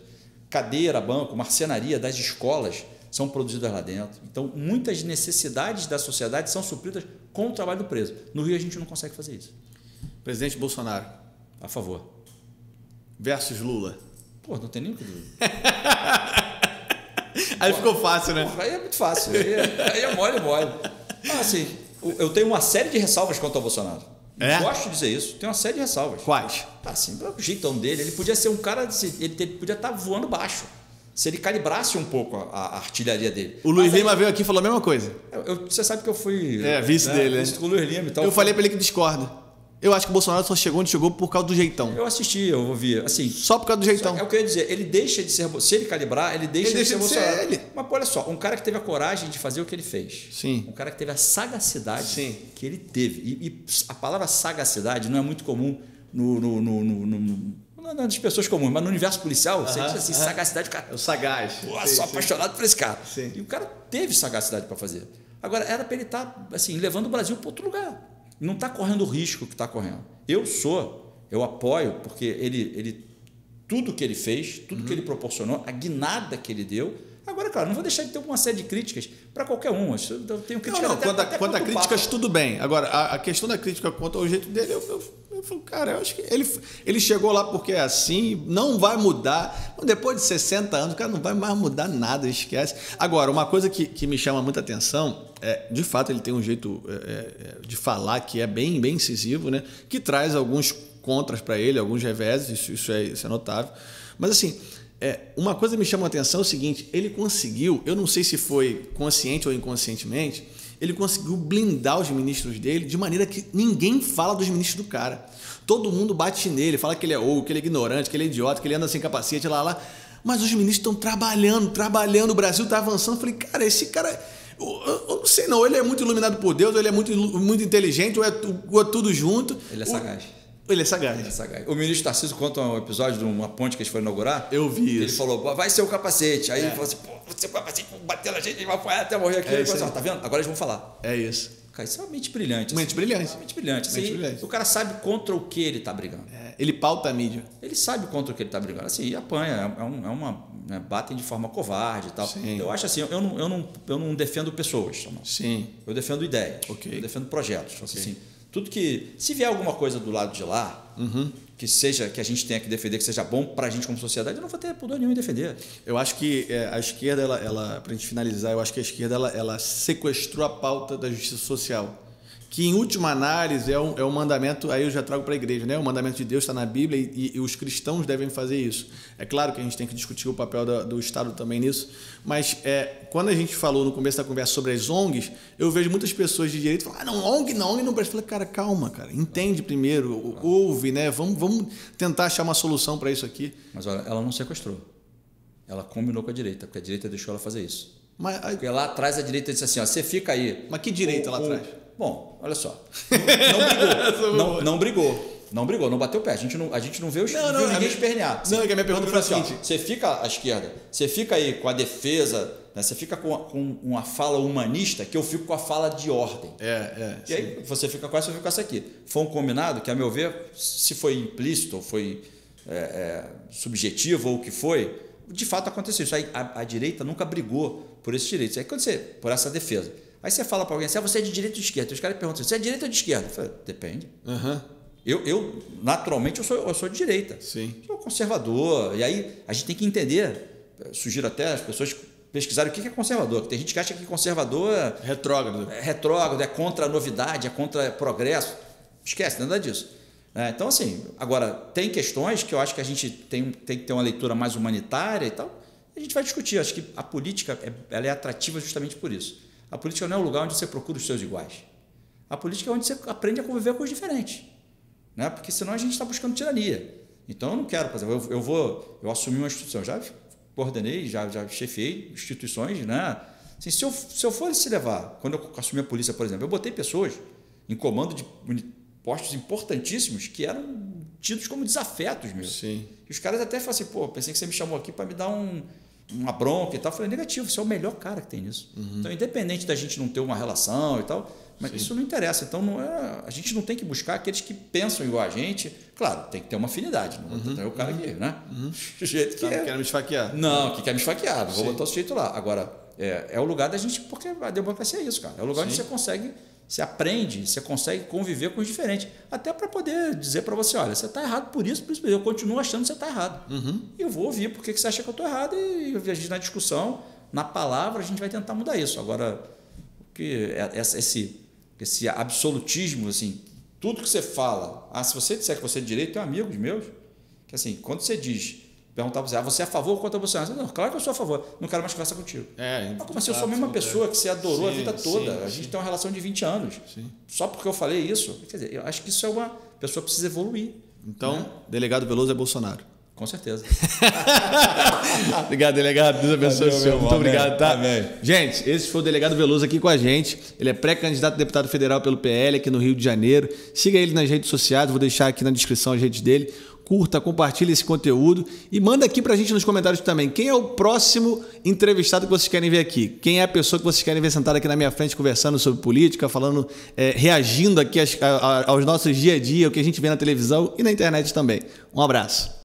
Cadeira, banco, marcenaria das escolas são produzidas lá dentro. Então, muitas necessidades da sociedade são supridas com o trabalho do preso. No Rio, a gente não consegue fazer isso. Presidente Bolsonaro. A favor. Versus Lula. Pô, não tem nem o que Aí Pô, ficou fácil, né? Aí é muito fácil. Aí é, aí é mole, mole. Ah, assim, eu tenho uma série de ressalvas quanto ao Bolsonaro. É? Gosto de dizer isso. Tem uma série de ressalvas. Quais? Assim, o jeitão dele, ele podia ser um cara. Ele podia estar voando baixo se ele calibrasse um pouco a, a artilharia dele. O Luiz Lima veio aqui e falou a mesma coisa. Eu, eu, você sabe que eu fui. É, vice né, dele, né? Com o Luiz Lima e tal. Eu falei para ele que discorda. Eu acho que o Bolsonaro só chegou onde chegou por causa do jeitão. Eu assisti, eu ouvi. Assim, só por causa do jeitão. É o que eu ia dizer. Ele deixa de ser. Se ele calibrar, ele deixa, ele de, deixa ser de Bolsonaro. Ele. Mas olha só, um cara que teve a coragem de fazer o que ele fez. Sim. Um cara que teve a sagacidade Sim. que ele teve. E, e a palavra sagacidade não é muito comum no, no, no, no das pessoas comuns, mas no universo policial, você diz assim, sagacidade, cara. É o sagaz. Pô, sim, sou sim. apaixonado por esse cara. Sim. E o cara teve sagacidade para fazer. Agora, era para ele estar tá, assim, levando o Brasil para outro lugar. Não está correndo o risco que está correndo. Eu sou, eu apoio, porque ele, ele tudo que ele fez, tudo uhum. que ele proporcionou, a guinada que ele deu. Agora, claro, não vou deixar de ter uma série de críticas para qualquer um. Eu tenho críticas não, não, até, quanto, até quanto a críticas, tudo bem. Agora, a, a, questão da crítica quanto ao jeito dele, eu, eu, eu falo, cara, eu acho que ele, ele chegou lá porque é assim, não vai mudar. Depois de 60 anos, o cara não vai mais mudar nada, esquece. Agora, uma coisa que, que me chama muita atenção é, de fato, ele tem um jeito é, é, de falar que é bem, bem incisivo, né? Que traz alguns contras para ele, alguns reveses, isso, isso, é, isso é notável. Mas assim, é, uma coisa que me chama a atenção é o seguinte: ele conseguiu, eu não sei se foi consciente ou inconscientemente, ele conseguiu blindar os ministros dele de maneira que ninguém fala dos ministros do cara. Todo mundo bate nele, fala que ele é ou, que ele é ignorante, que ele é idiota, que ele anda sem capacete, lá, lá. Mas os ministros estão trabalhando, trabalhando, o Brasil está avançando. Eu falei, cara, esse cara. Eu, eu, não sei não, ele é muito iluminado por Deus, ou ele é muito, muito inteligente, ou é, ou é tudo junto. Ele é sagaz. Ele é sagaz. Ele é sagaz. O ministro Tarcísio conta um episódio de uma ponte que a gente foi inaugurar. Eu vi ele isso. Ele falou, vai ser o capacete. Aí é. ele falou assim, pô, você o capacete, bater na gente, vai apanhar até morrer aqui. É assim, tá vendo? Agora eles vão falar. É isso. Cara, isso é uma mente brilhante. Mente assim. brilhante. Mente brilhante. Assim, mente brilhante. O cara sabe contra o que ele está brigando. É, ele pauta a mídia. Ele sabe contra o que ele está brigando. Assim, e apanha. É, um, é uma. Né, batem de forma covarde e tal. Sim. Eu acho assim, eu não, eu não, eu não defendo pessoas. Sim. Eu defendo ideias. Okay. Eu defendo projetos. Okay. Assim, tudo que. Se vier alguma coisa do lado de lá, uhum. que seja que a gente tenha que defender, que seja bom para a gente como sociedade, eu não vou ter pudor nenhum em defender. Eu acho que é, a esquerda, ela, ela para a gente finalizar, eu acho que a esquerda ela, ela sequestrou a pauta da justiça social que em última análise é um, é um mandamento, aí eu já trago para a igreja, né? O mandamento de Deus está na Bíblia e, e, os cristãos devem fazer isso. É claro que a gente tem que discutir o papel da, do Estado também nisso, mas é, quando a gente falou no começo da conversa sobre as ONGs, eu vejo muitas pessoas de direito falando, ah, não, ONG não, ONG não presta. Eu falei, cara, calma, cara, entende primeiro, ouve, né? Vamos, vamos tentar achar uma solução para isso aqui. Mas olha, ela não sequestrou. Ela combinou com a direita, porque a direita deixou ela fazer isso. Mas, porque lá atrás a direita disse assim, ó, você fica aí. Mas que direita lá atrás? Bom, olha só. Não, brigou. não, não brigou. Não brigou, não bateu o pé. A gente não, a gente não vê, os, não, não, ninguém minha, espernear. Não, é que a minha pergunta foi assim, seguinte. você fica à esquerda, você fica aí com a defesa, né, você fica com, com, uma fala humanista, que eu fico com a fala de ordem. É, é. E sim. aí você fica com essa, eu fico com essa aqui. Foi um combinado que, a meu ver, se foi implícito ou foi é, é, subjetivo ou o que foi, de fato aconteceu isso. Aí a, a direita nunca brigou por esses direitos. Aí quando você, por essa defesa. Aí você fala para alguém assim, ah, você é de direita ou de esquerda? Os caras perguntam, você é de direita ou de esquerda? Eu falo, depende. Uhum. Eu, eu, naturalmente, eu sou, eu sou de direita. Sim. Sou conservador. E aí a gente tem que entender, sugiro até as pessoas pesquisarem o que é conservador. Tem gente que acha que conservador é retrógrado. É retrógrado, é contra a novidade, é contra progresso. Esquece, nada disso. É, então, assim, agora, tem questões que eu acho que a gente tem, tem que ter uma leitura mais humanitária e tal. A gente vai discutir. Acho que a política é, ela é atrativa justamente por isso. A política não é o lugar onde você procura os seus iguais. A política é onde você aprende a conviver com os diferentes. Né? Porque senão a gente está buscando tirania. Então eu não quero, por exemplo, eu, eu vou, eu assumi uma instituição, já coordenei, já, já chefiei instituições, né? Assim, se, eu, se eu fosse levar, quando eu assumi a polícia, por exemplo, eu botei pessoas em comando de postos importantíssimos que eram tidos como desafetos mesmo. Sim. E os caras até falam assim, pô, pensei que você me chamou aqui para me dar um, uma bronca e tal. Eu falei, negativo, você é o melhor cara que tem nisso. Uhum. Então, independente da gente não ter uma relação e tal, mas isso não interessa. Então, não é, a gente não tem que buscar aqueles que pensam igual a gente. Claro, tem que ter uma afinidade. Não Uhum. é o cara que, né? Do jeito que Tá é. querendo me esfaquear. Não, que quer me esfaquear. Não vou Sim. botar o sujeito lá. Agora, é, é o lugar da gente, porque a democracia é isso, cara. É o lugar onde Sim. você consegue, você aprende, você consegue conviver com os diferentes. Até para poder dizer para você, olha, você está errado por isso, por isso, eu continuo achando que você está errado. Uhum. E eu vou ouvir porque que você acha que eu estou errado e a gente na discussão, na palavra, a gente vai tentar mudar isso. Agora, o que é- essa- esse, esse absolutismo, assim, tudo que você fala, ah, se você disser que você é de direito, tem amigos meus, que assim, quando você diz, perguntar você, ah, você é a favor ou contra o Bolsonaro? Não, claro que eu sou a favor, não quero mais conversar contigo. É, Mas como assim, eu sou a mesma pessoa que você adorou a Sim, vida toda, sim, a gente sim. tem uma relação de 20 anos. Só porque eu falei isso, quer dizer, eu acho que isso é uma a pessoa precisa evoluir. Então, delegado Veloso é Bolsonaro. Com certeza. obrigado, delegado. Deus abençoe Valeu, o senhor. meu Muito irmão. obrigado, tá? Amém. Gente, esse foi o delegado Veloso aqui com a gente. Ele é pré-candidato a deputado federal pelo PL aqui no Rio de Janeiro. Siga ele nas redes sociais, vou deixar aqui na descrição as redes dele. Curta, compartilhe esse conteúdo e manda aqui pra gente nos comentários também. Quem é o próximo entrevistado que vocês querem ver aqui? Quem é a pessoa que vocês querem ver sentada aqui na minha frente conversando sobre política, falando, é, reagindo aqui aos nossos dia a dia, o que a gente vê na televisão e na internet também. Um abraço.